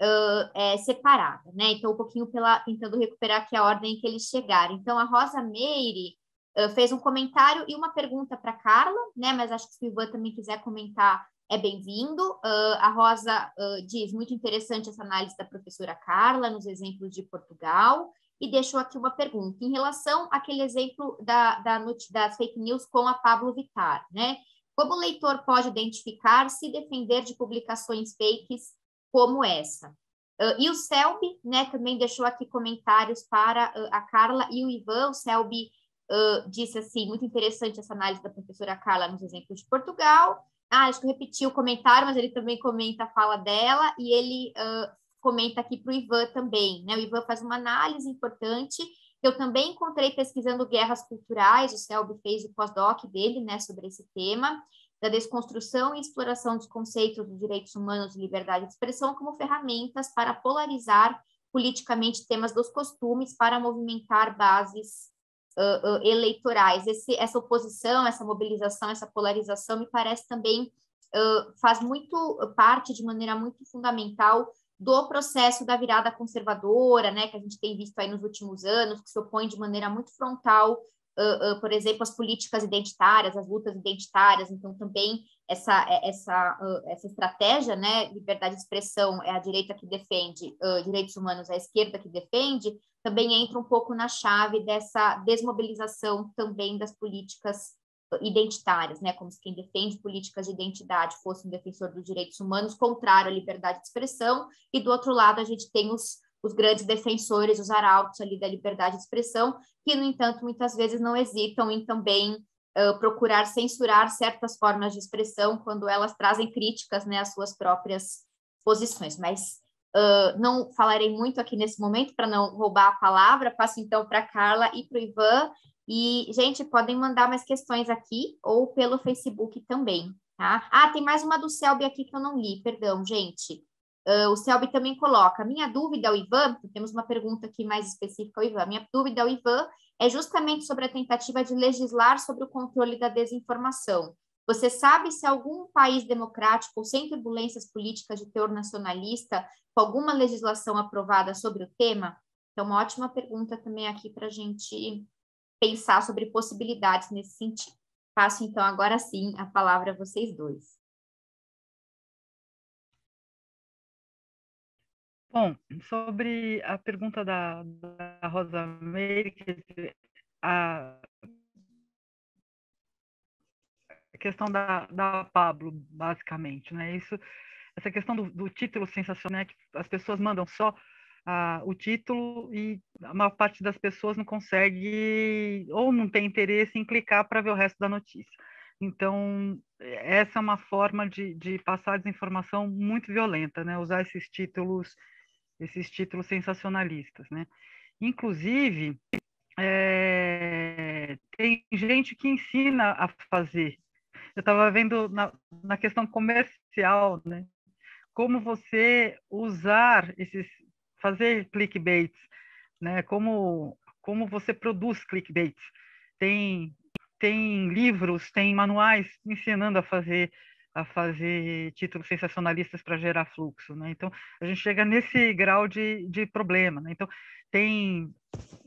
uh, é, separada, né? Então, um pouquinho pela, tentando recuperar aqui a ordem que eles chegaram. Então, a Rosa Meire uh, fez um comentário e uma pergunta para Carla, né? Mas acho que se o Ivan também quiser comentar, é bem-vindo. a Rosa diz, muito interessante essa análise da professora Carla nos exemplos de Portugal, e deixou aqui uma pergunta em relação àquele exemplo da, da, das fake news com a Pablo Vittar, né? Como o leitor pode identificar se defender de publicações fakes como essa? Uh, e o Selby, né, também deixou aqui comentários para uh, a Carla e o Ivan. O Selby uh, disse assim, muito interessante essa análise da professora Carla nos exemplos de Portugal. Ah, acho que eu repeti o comentário, mas ele também comenta a fala dela e ele comenta aqui para o Ivan também. Né? O Ivan faz uma análise importante que eu também encontrei pesquisando guerras culturais, o Selby fez o pós-doc dele, né, sobre esse tema, da desconstrução e exploração dos conceitos dos direitos humanos e liberdade de expressão como ferramentas para polarizar politicamente temas dos costumes para movimentar bases uh, uh, eleitorais. Esse, essa oposição, essa mobilização, essa polarização me parece também uh, faz muito parte de maneira muito fundamental do processo da virada conservadora, né, que a gente tem visto aí nos últimos anos, que se opõe de maneira muito frontal uh, uh, por exemplo, as políticas identitárias, as lutas identitárias, então também essa, essa, uh, essa estratégia, né, liberdade de expressão é a direita que defende, direitos humanos é a esquerda que defende, também entra um pouco na chave dessa desmobilização também das políticas identitárias, né, como se quem defende políticas de identidade fosse um defensor dos direitos humanos, contrário à liberdade de expressão, e do outro lado a gente tem os, os grandes defensores, os arautos ali da liberdade de expressão, que, no entanto, muitas vezes não hesitam em também uh, procurar censurar certas formas de expressão quando elas trazem críticas, né, às suas próprias posições, mas Uh, não falarei muito aqui nesse momento para não roubar a palavra, passo então para Carla e para o Ivan, e, gente, podem mandar mais questões aqui ou pelo Facebook também, tá? Ah, tem mais uma do Selby aqui que eu não li, perdão, gente. Uh, o Selby também coloca, minha dúvida ao Ivan, temos uma pergunta aqui mais específica ao Ivan, minha dúvida ao Ivan é justamente sobre a tentativa de legislar sobre o controle da desinformação. Você sabe se algum país democrático ou sem turbulências políticas de teor nacionalista, com alguma legislação aprovada sobre o tema? Então, uma ótima pergunta também aqui para a gente pensar sobre possibilidades nesse sentido. Passo então agora sim a palavra a vocês dois. Bom, sobre a pergunta da, da Rosa Meire, a questão da, da Pablo, basicamente, né? Isso, essa questão do, do título sensacional, né? que as pessoas mandam só a, o título e a maior parte das pessoas não consegue ou não tem interesse em clicar para ver o resto da notícia. Então, essa é uma forma de, de passar desinformação muito violenta, né? Usar esses títulos, esses títulos sensacionalistas, né? Inclusive, é, tem gente que ensina a fazer. Eu estava vendo na, na questão comercial, né? Como você usar esses fazer clickbaits, né? Como como você produz clickbaits. Tem tem livros, tem manuais ensinando a fazer a fazer títulos sensacionalistas para gerar fluxo, né? Então a gente chega nesse grau de, de problema, né? Então tem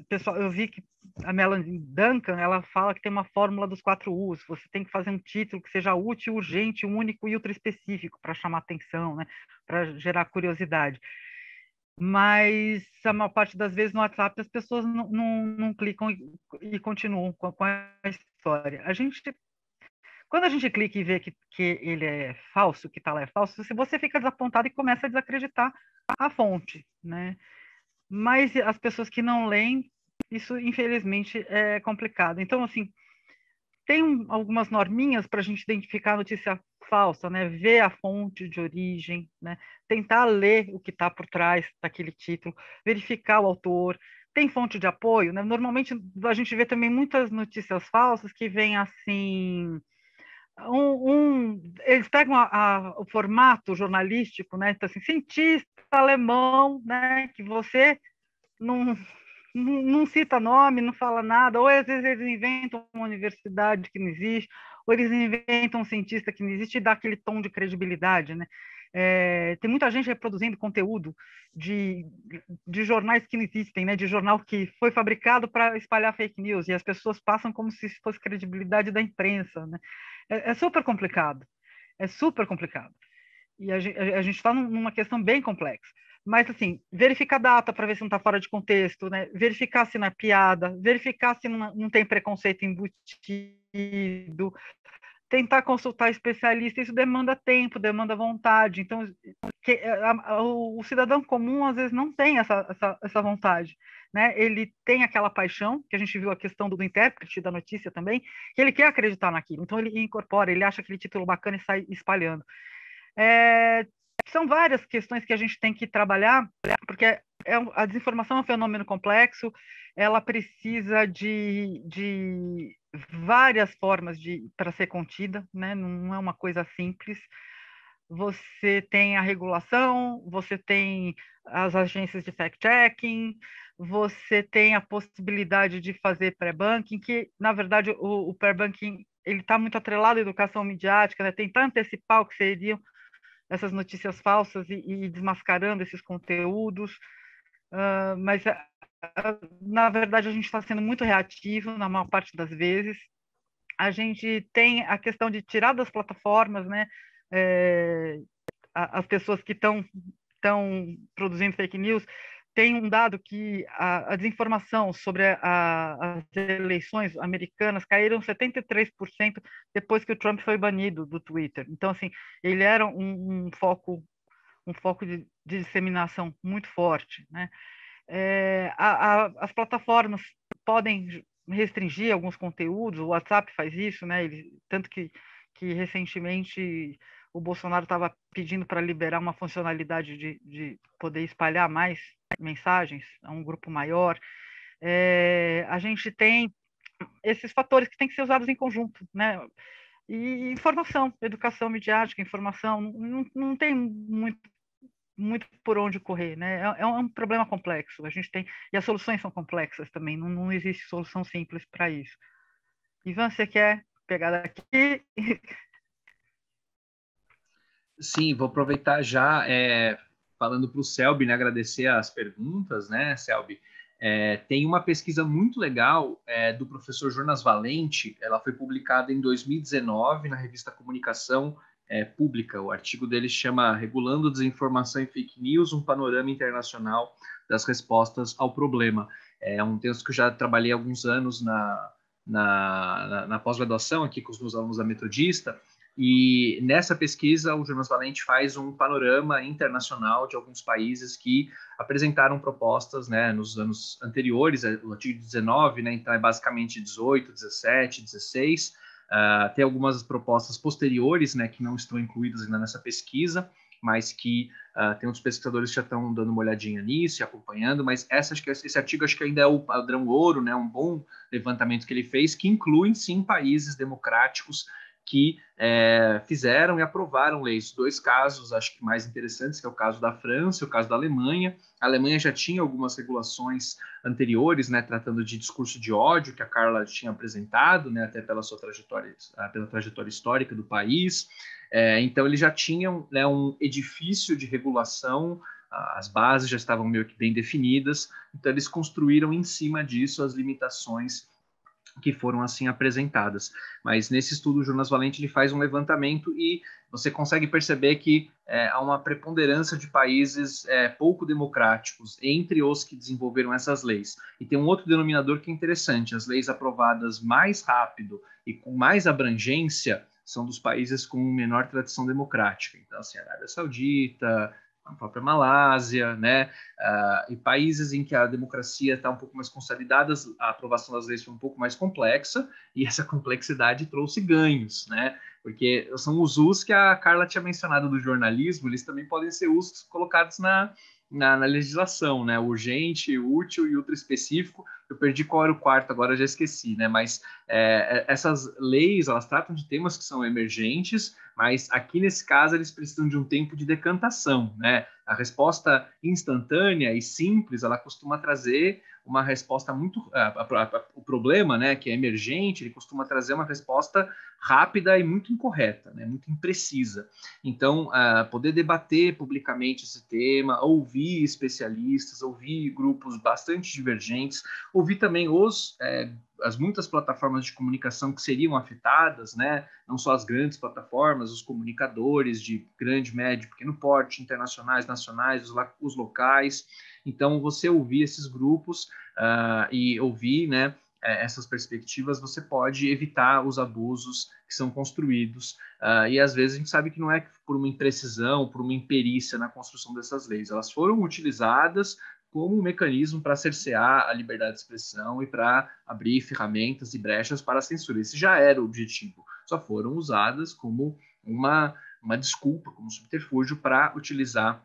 pessoal, eu vi que a Melanie Duncan, ela fala que tem uma fórmula dos quatro U's. Você tem que fazer um título que seja útil, urgente, único e ultra específico para chamar atenção, né? Para gerar curiosidade mas a maior parte das vezes no WhatsApp as pessoas não, não, não clicam e, e continuam com, com, a história. A gente, quando a gente clica e vê que, que ele é falso, que está lá é falso, se você fica desapontado e começa a desacreditar a fonte, né? Mas as pessoas que não leem, isso infelizmente é complicado. Então, assim, tem algumas norminhas para a gente identificar a notícia falsa, né? Ver a fonte de origem, né? Tentar ler o que está por trás daquele título, verificar o autor. Tem fonte de apoio, né? Normalmente a gente vê também muitas notícias falsas que vêm assim. Um, um, eles pegam a, a, o formato jornalístico, né? Então, assim, cientista alemão, né? Que você não, não, cita nome, não fala nada, ou às vezes eles inventam uma universidade que não existe, ou eles inventam um cientista que não existe e dá aquele tom de credibilidade, né? É, tem muita gente reproduzindo conteúdo de, de jornais que não existem, né? De jornal que foi fabricado para espalhar fake news e as pessoas passam como se fosse credibilidade da imprensa, né? É, é super complicado, é super complicado. E a gente está numa questão bem complexa. Mas, assim, verificar a data para ver se não está fora de contexto, né? verificar se não é piada, verificar se não, não tem preconceito embutido, tentar consultar especialista, isso demanda tempo, demanda vontade. Então, que, eh, a, a, o, cidadão comum, às vezes, não tem essa, essa, essa, vontade. Né? Ele tem aquela paixão, que a gente viu a questão do, do intérprete da notícia também, que ele quer acreditar naquilo. Então, ele incorpora, ele acha aquele título bacana e sai espalhando. É, são várias questões que a gente tem que trabalhar, porque é, a desinformação é um fenômeno complexo, ela precisa de, de várias formas para ser contida, né? não é uma coisa simples. Você tem a regulação, você tem as agências de fact-checking, você tem a possibilidade de fazer pré-banking, que, na verdade, o, o pré-banking está muito atrelado à educação midiática, né? tentar antecipar o que seriam essas notícias falsas e, e desmascarando esses conteúdos. Uh, mas na verdade, a gente está sendo muito reativo na maior parte das vezes. A gente tem a questão de tirar das plataformas, né? É, as pessoas que estão produzindo fake news, tem um dado que a, a desinformação sobre a, a, as eleições americanas caíram 73% depois que o Trump foi banido do Twitter. Então, assim, ele era um, um foco um foco de, de, disseminação muito forte, né? É, as plataformas podem restringir alguns conteúdos, o WhatsApp faz isso, né? Ele, tanto que, que recentemente o Bolsonaro estava pedindo para liberar uma funcionalidade de, de poder espalhar mais mensagens a um grupo maior. É, a gente tem esses fatores que têm que ser usados em conjunto, né? E informação, educação midiática, informação, não, não tem muito, muito por onde correr, né? É, é, um problema complexo. A gente tem e as soluções são complexas também. Não, não existe solução simples para isso. Ivan, você quer pegar daqui Sim, vou aproveitar já, é, falando para o Selby, né, agradecer as perguntas, né, Selby. É, tem uma pesquisa muito legal é, do professor Jonas Valente, ela foi publicada em 2019 na revista Comunicação é, Pública. O artigo dele chama Regulando Desinformação e Fake News, um panorama internacional das respostas ao problema. É um texto que eu já trabalhei há alguns anos na, na, na, na pós-graduação aqui com os meus alunos da Metodista, e nessa pesquisa, o Jonas Valente faz um panorama internacional de alguns países que apresentaram propostas né, nos anos anteriores, é, o artigo 19, né, então é basicamente 18, 17, 16. Uh, tem algumas propostas posteriores né, que não estão incluídas ainda nessa pesquisa, mas que uh, tem outros pesquisadores que já estão dando uma olhadinha nisso e acompanhando, mas essa, acho que, esse artigo acho que ainda é o padrão ouro, né, um bom levantamento que ele fez, que inclui, sim, países democráticos que é, fizeram e aprovaram leis. Dois casos, acho que mais interessantes, que é o caso da França e o caso da Alemanha. A Alemanha já tinha algumas regulações anteriores, né, tratando de discurso de ódio, que a Carla tinha apresentado, né, até pela sua trajetória, pela trajetória histórica do país. É, então, eles já tinham né, um edifício de regulação as bases já estavam meio que bem definidas, então eles construíram em cima disso as limitações que foram assim apresentadas. Mas nesse estudo, o Jonas Valente ele faz um levantamento e você consegue perceber que é, há uma preponderância de países é, pouco democráticos entre os que desenvolveram essas leis. E tem um outro denominador que é interessante: as leis aprovadas mais rápido e com mais abrangência são dos países com menor tradição democrática. Então, assim, Arábia Saudita, a própria Malásia, né, uh, e países em que a democracia está um pouco mais consolidada, a aprovação das leis foi um pouco mais complexa, e essa complexidade trouxe ganhos, né, porque são os usos que a Carla tinha mencionado do jornalismo, eles também podem ser usos colocados na, na, na, legislação, né? Urgente, útil e ultra específico. Eu perdi qual era o quarto, agora já esqueci, né? Mas é, é, essas leis, elas tratam de temas que são emergentes, mas aqui nesse caso eles precisam de um tempo de decantação, né? A resposta instantânea e simples, ela costuma trazer uma resposta muito. o problema, né, que é emergente, ele costuma trazer uma resposta rápida e muito incorreta, né, muito imprecisa. Então, uh, poder debater publicamente esse tema, ouvir especialistas, ouvir grupos bastante divergentes, ouvir também os. É, as muitas plataformas de comunicação que seriam afetadas, né? Não só as grandes plataformas, os comunicadores de grande, médio, pequeno porte, internacionais, nacionais, os, os locais. Então, você ouvir esses grupos uh, e ouvir, né? Eh, essas perspectivas, você pode evitar os abusos que são construídos. Uh, e às vezes a gente sabe que não é por uma imprecisão, por uma imperícia na construção dessas leis. Elas foram utilizadas como um mecanismo para cercear a liberdade de expressão e para abrir ferramentas e brechas para a censura. Esse já era o objetivo, só foram usadas como uma, uma desculpa, como subterfúgio para utilizar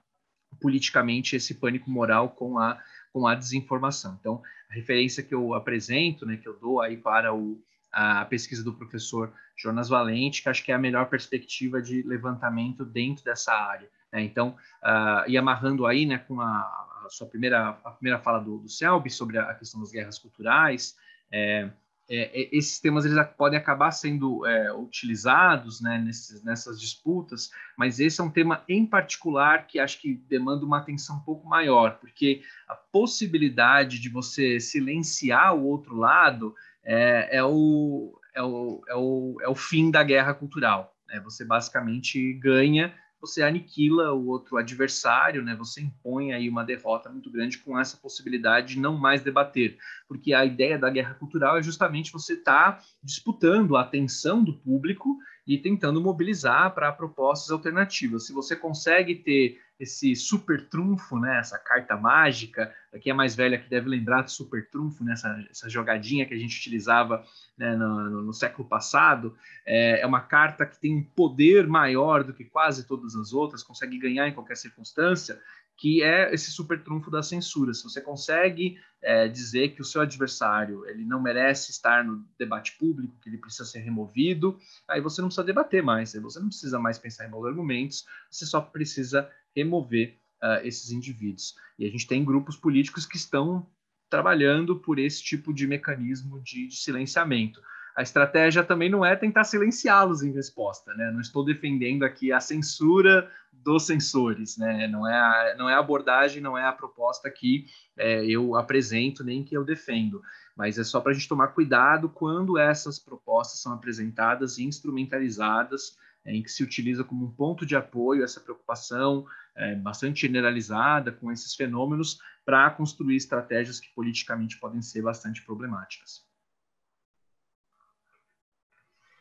politicamente esse pânico moral com a, com a desinformação. Então, a referência que eu apresento, né, que eu dou aí para o, a pesquisa do professor Jonas Valente, que acho que é a melhor perspectiva de levantamento dentro dessa área. Né? Então, uh, e amarrando aí né, com a, a sua primeira, a primeira fala do, do Selby sobre a questão das guerras culturais, é, é, é, esses temas eles podem acabar sendo é, utilizados né, nesses, nessas disputas, mas esse é um tema em particular que acho que demanda uma atenção um pouco maior, porque a possibilidade de você silenciar o outro lado é, é o, é, o, é, o, o fim da guerra cultural. Né? Você basicamente ganha você aniquila o outro adversário, né? Você impõe aí uma derrota muito grande com essa possibilidade de não mais debater, porque a ideia da guerra cultural é justamente você estar tá disputando a atenção do público e tentando mobilizar para propostas alternativas. Se você consegue ter esse super trunfo, né, essa carta mágica, quem é mais velha que deve lembrar de super trunfo, né, essa, essa jogadinha que a gente utilizava né, no, no, no, século passado, é, é, uma carta que tem um poder maior do que quase todas as outras, consegue ganhar em qualquer circunstância, que é esse super trunfo da censura. Se você consegue é, dizer que o seu adversário ele não merece estar no debate público, que ele precisa ser removido, aí você não precisa debater mais, aí você não precisa mais pensar em novos argumentos, você só precisa remover uh, esses indivíduos. E a gente tem grupos políticos que estão trabalhando por esse tipo de mecanismo de, de silenciamento a estratégia também não é tentar silenciá-los em resposta, né? Não estou defendendo aqui a censura dos sensores, né? Não é a, não é a abordagem, não é a proposta que é, eu apresento nem que eu defendo, mas é só para a gente tomar cuidado quando essas propostas são apresentadas e instrumentalizadas, é, em que se utiliza como um ponto de apoio essa preocupação é, bastante generalizada com esses fenômenos para construir estratégias que politicamente podem ser bastante problemáticas.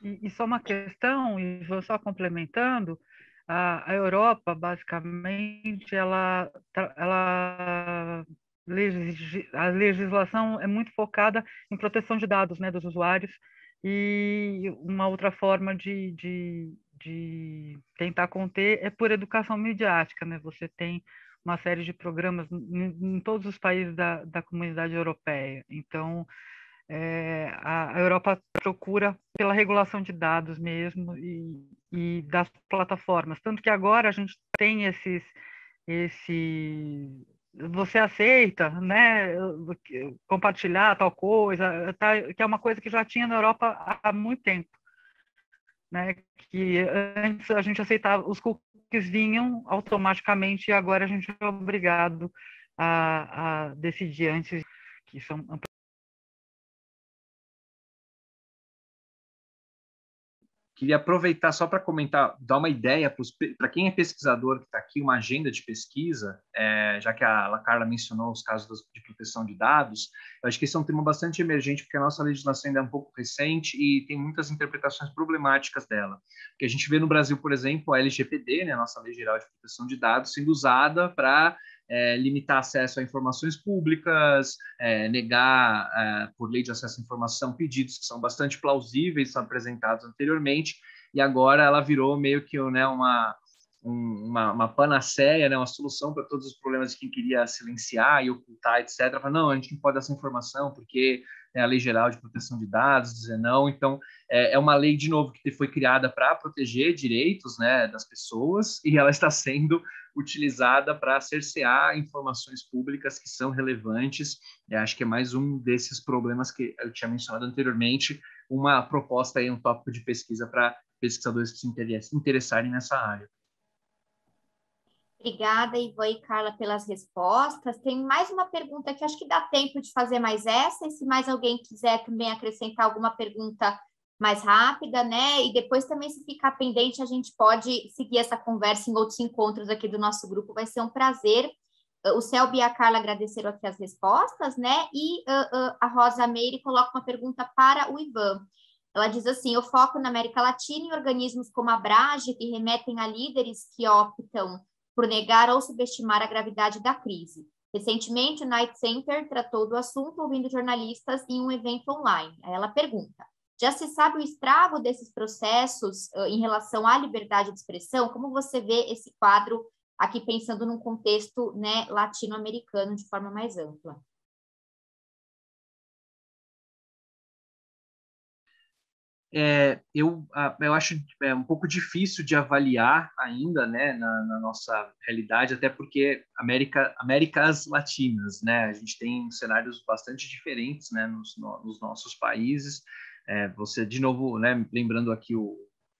E, e só uma questão, e vou só complementando, a, a Europa, basicamente, ela, ela a legislação é muito focada em proteção de dados né, dos usuários e uma outra forma de, de, de tentar conter é por educação midiática. Né? Você tem uma série de programas em, em todos os países da, da comunidade europeia. Então, é, a, a, Europa procura pela regulação de dados mesmo e, e, das plataformas. Tanto que agora a gente tem esses, esse, você aceita, né, compartilhar tal coisa, tá, que é uma coisa que já tinha na Europa há muito tempo, né, que antes a gente aceitava, os cookies vinham automaticamente e agora a gente é obrigado a, a decidir antes que são Queria aproveitar só para comentar, dar uma ideia para quem é pesquisador que está aqui, uma agenda de pesquisa, é, já que a, Carla mencionou os casos de proteção de dados, eu acho que esse é um tema bastante emergente, porque a nossa legislação ainda é um pouco recente e tem muitas interpretações problemáticas dela. Porque a gente vê no Brasil, por exemplo, a LGPD, né, a nossa Lei Geral de Proteção de Dados, sendo usada para é, limitar acesso a informações públicas, é, negar, é, por lei de acesso à informação, pedidos que são bastante plausíveis, são apresentados anteriormente, e agora ela virou meio que né, uma, um, uma, uma panaceia, né, uma solução para todos os problemas de quem queria silenciar e ocultar, etc. Fala, não, a gente não pode dar essa informação porque é a Lei Geral de Proteção de Dados, dizer não. Então, é, é uma lei, de novo, que foi criada para proteger direitos né, das pessoas e ela está sendo utilizada para cercear informações públicas que são relevantes. Eu acho que é mais um desses problemas que eu tinha mencionado anteriormente, uma proposta aí, um tópico de pesquisa para pesquisadores que se interessarem nessa área. Obrigada, Ivan e Carla, pelas respostas. Tem mais uma pergunta que acho que dá tempo de fazer mais essa, e se mais alguém quiser também acrescentar alguma pergunta mais rápida, né? E depois também, se ficar pendente, a gente pode seguir essa conversa em outros encontros aqui do nosso grupo. Vai ser um prazer. O Selby e a Carla agradeceram aqui as respostas, né? E uh, uh, a Rosa Meire coloca uma pergunta para o Ivan. Ela diz assim: o foco na América Latina em organismos como a Brage, que remetem a líderes que optam por negar ou subestimar a gravidade da crise. Recentemente, o Night Center tratou do assunto ouvindo jornalistas em um evento online. Aí ela pergunta: já se sabe o estrago desses processos uh, em relação à liberdade de expressão? Como você vê esse quadro aqui pensando num contexto né, latino-americano de forma mais ampla? é, eu, eu acho é, um pouco difícil de avaliar ainda, né, na, na, nossa realidade, até porque América, Américas Latinas, né, a gente tem cenários bastante diferentes, né, nos, nos nossos países. É, você, de novo, né, lembrando aqui o,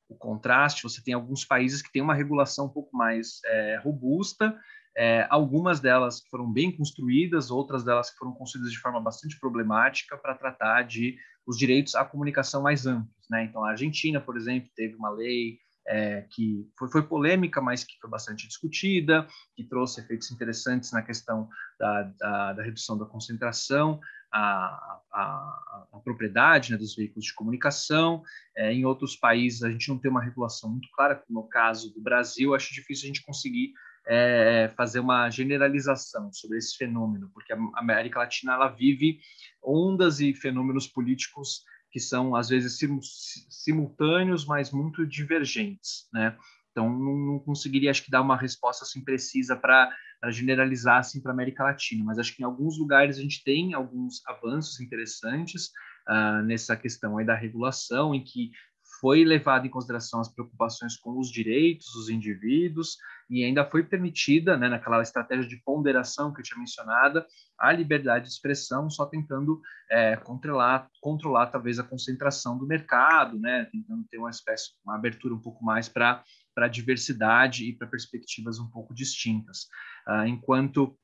o contraste, você tem alguns países que têm uma regulação um pouco mais é, robusta, é, algumas delas foram bem construídas, outras delas foram construídas de forma bastante problemática para tratar de os direitos à comunicação mais amplos. Né? Então, a Argentina, por exemplo, teve uma lei é, que foi, foi, polêmica, mas que foi bastante discutida, que trouxe efeitos interessantes na questão da, da, da redução da concentração, a, a, a propriedade né, dos veículos de comunicação. É, em outros países, a gente não tem uma regulação muito clara, como no caso do Brasil, acho difícil a gente conseguir é, fazer uma generalização sobre esse fenômeno, porque a América Latina ela vive ondas e fenômenos políticos que são às vezes simultâneos, mas muito divergentes, né? Então não, não conseguiria acho que dar uma resposta assim precisa para generalizar assim para a América Latina, mas acho que em alguns lugares a gente tem alguns avanços interessantes uh, nessa questão aí da regulação, em que foi levado em consideração as preocupações com os direitos dos indivíduos e ainda foi permitida, né, naquela estratégia de ponderação que eu tinha mencionado, a liberdade de expressão, só tentando é, controlar, controlar talvez a concentração do mercado, né, tentando ter uma espécie, uma abertura um pouco mais para para diversidade e para perspectivas um pouco distintas, uh, enquanto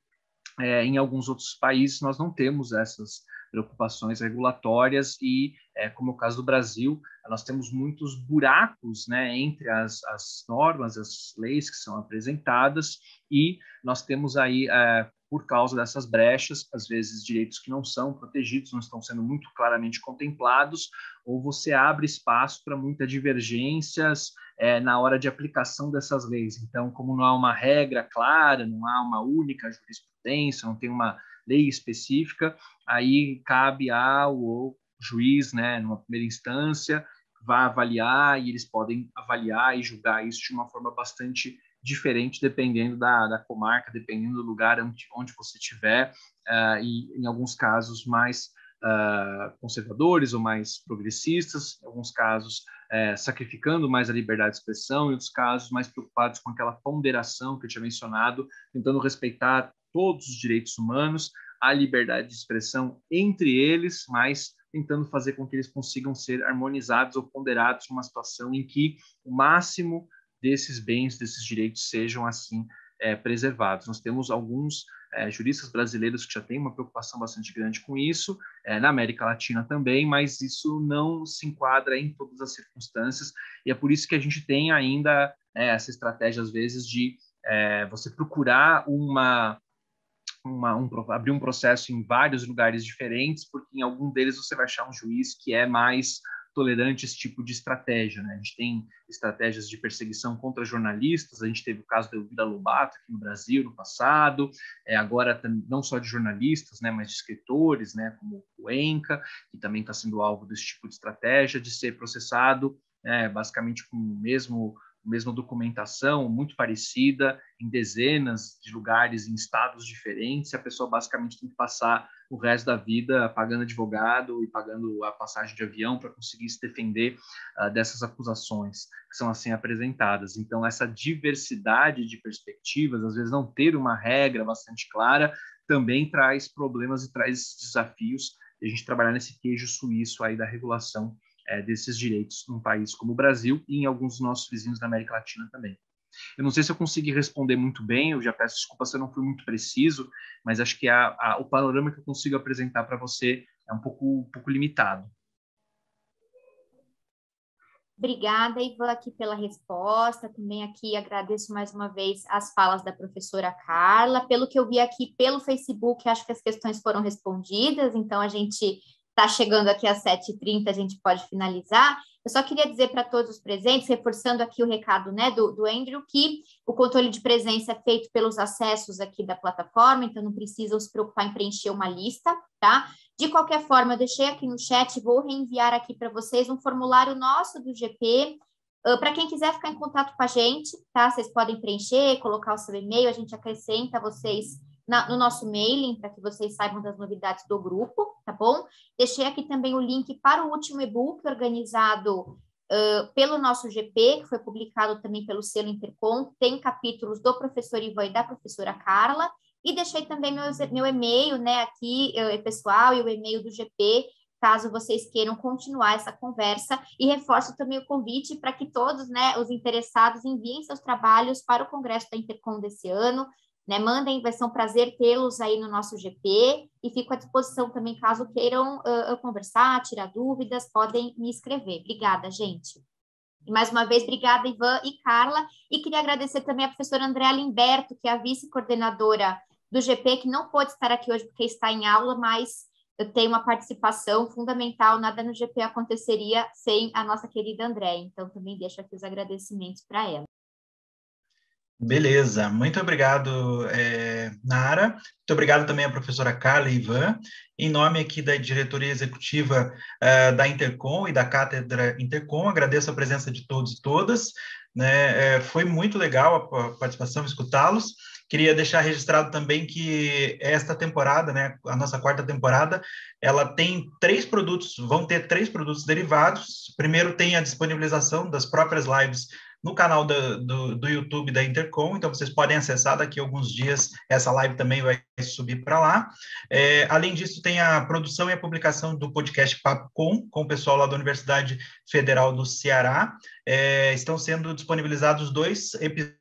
é, em alguns outros países nós não temos essas preocupações regulatórias e, é, como é o caso do Brasil, nós temos muitos buracos né, entre as, as normas, as leis que são apresentadas e nós temos aí, é, por causa dessas brechas, às vezes direitos que não são protegidos, não estão sendo muito claramente contemplados, ou você abre espaço para muitas divergências é, na hora de aplicação dessas leis. Então, como não há uma regra clara, não há uma única jurisprudência, não tem uma lei específica, aí cabe ao juiz, né, numa primeira instância, vai avaliar e eles podem avaliar e julgar isso de uma forma bastante diferente dependendo da, da comarca, dependendo do lugar onde, onde você estiver, uh, e em alguns casos mais uh, conservadores ou mais progressistas, em alguns casos uh, sacrificando mais a liberdade de expressão, em outros casos mais preocupados com aquela ponderação que eu tinha mencionado, tentando respeitar todos os direitos humanos, a liberdade de expressão entre eles, mas tentando fazer com que eles consigam ser harmonizados ou ponderados numa situação em que o máximo desses bens, desses direitos sejam assim é, preservados. Nós temos alguns é, juristas brasileiros que já têm uma preocupação bastante grande com isso, é, na América Latina também, mas isso não se enquadra em todas as circunstâncias, e é por isso que a gente tem ainda é, essa estratégia, às vezes, de é, você procurar uma uma, um, abrir um processo em vários lugares diferentes, porque em algum deles você vai achar um juiz que é mais tolerante esse tipo de estratégia. Né? A gente tem estratégias de perseguição contra jornalistas, a gente teve o caso da Elvira Lobato aqui no Brasil no passado, é, agora não só de jornalistas, né, mas de escritores, né, como o Enca, que também está sendo alvo desse tipo de estratégia, de ser processado é, basicamente com o mesmo mesma documentação muito parecida em dezenas de lugares, em estados diferentes, a pessoa basicamente tem que passar o resto da vida pagando advogado e pagando a passagem de avião para conseguir se defender uh, dessas acusações que são assim apresentadas. Então, essa diversidade de perspectivas, às vezes não ter uma regra bastante clara, também traz problemas e traz desafios de a gente trabalhar nesse queijo suíço aí da regulação é, desses direitos num país como o Brasil e em alguns dos nossos vizinhos da América Latina também. Eu não sei se eu consegui responder muito bem, eu já peço desculpa se eu não fui muito preciso, mas acho que a, a, o panorama que eu consigo apresentar para você é um pouco, um pouco limitado. Obrigada, Ivan, aqui pela resposta. Também aqui agradeço mais uma vez as falas da professora Carla. Pelo que eu vi aqui pelo Facebook, acho que as questões foram respondidas, então a gente está chegando aqui às 7h30, a gente pode finalizar. Eu só queria dizer para todos os presentes, reforçando aqui o recado né, do, do Andrew, que o controle de presença é feito pelos acessos aqui da plataforma, então não precisam se preocupar em preencher uma lista, tá? De qualquer forma, eu deixei aqui no chat, vou reenviar aqui para vocês um formulário nosso do GP, Uh, para quem quiser ficar em contato com a gente, tá? Vocês podem preencher, colocar o seu e-mail, a gente acrescenta vocês na, no nosso mailing para que vocês saibam das novidades do grupo, tá bom? Deixei aqui também o link para o último e-book organizado uh, pelo nosso GP, que foi publicado também pelo selo Intercom. Tem capítulos do professor Ivan e da professora Carla. E deixei também meu, meu e-mail, né, aqui, eu, pessoal, e o e-mail do GP, caso vocês queiram continuar essa conversa. E reforço também o convite para que todos, né, os interessados enviem seus trabalhos para o Congresso da Intercom desse ano. Né, mandem, vai ser um prazer tê-los aí no nosso GP e fico à disposição também caso queiram uh, conversar, tirar dúvidas, podem me escrever. Obrigada, gente. E mais uma vez, obrigada, Ivan e Carla. E queria agradecer também a professora Andréa Limberto, que é a vice-coordenadora do GP, que não pôde estar aqui hoje porque está em aula, mas tenho uma participação fundamental, nada no GP aconteceria sem a nossa querida Andréa. Então, também deixo aqui os agradecimentos para ela. Beleza, muito obrigado, é, Nara. Muito obrigado também à professora Carla e Ivan. Em nome aqui da diretoria executiva uh, da Intercom e da Cátedra Intercom, agradeço a presença de todos e todas. Né? É, foi muito legal a, participação, escutá-los. Queria deixar registrado também que esta temporada, né, a nossa quarta temporada, ela tem três produtos, vão ter três produtos derivados. Primeiro tem a disponibilização das próprias lives no canal do, do, do, YouTube da Intercom, então vocês podem acessar daqui a alguns dias, essa live também vai subir para lá. É, além disso, tem a produção e a publicação do podcast Papo Com, com o pessoal lá da Universidade Federal do Ceará. É, estão sendo disponibilizados dois episódios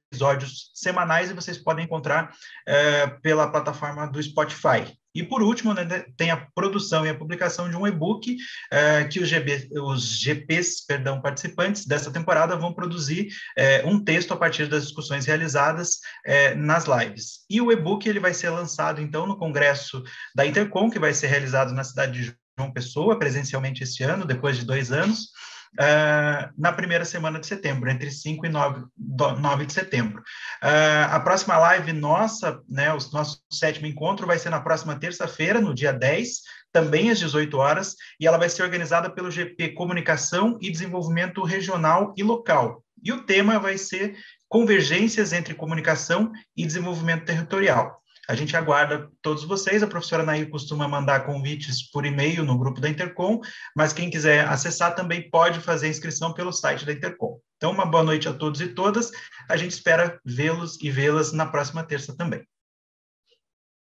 semanais e vocês podem encontrar é, pela plataforma do Spotify. E por último, né, tem a produção e a publicação de um e-book uh, que os, GB, os GPs, perdão, participantes dessa temporada vão produzir uh, um texto a partir das discussões realizadas uh, nas lives. E o e-book ele vai ser lançado então no congresso da Intercom, que vai ser realizado na cidade de João Pessoa, presencialmente esse ano, depois de dois anos uh, na primeira semana de setembro, entre 5 e 9, 9 de setembro. Uh, a próxima live nossa, né, o nosso sétimo encontro, vai ser na próxima terça-feira, no dia 10, também às 18 horas, e ela vai ser organizada pelo GP Comunicação e Desenvolvimento Regional e Local. E o tema vai ser convergências entre comunicação e desenvolvimento territorial. A gente aguarda todos vocês. A professora Nair costuma mandar convites por e-mail no grupo da Intercom, mas quem quiser acessar também pode fazer inscrição pelo site da Intercom. Então, uma boa noite a todos e todas. A gente espera vê-los e vê-las na próxima terça também.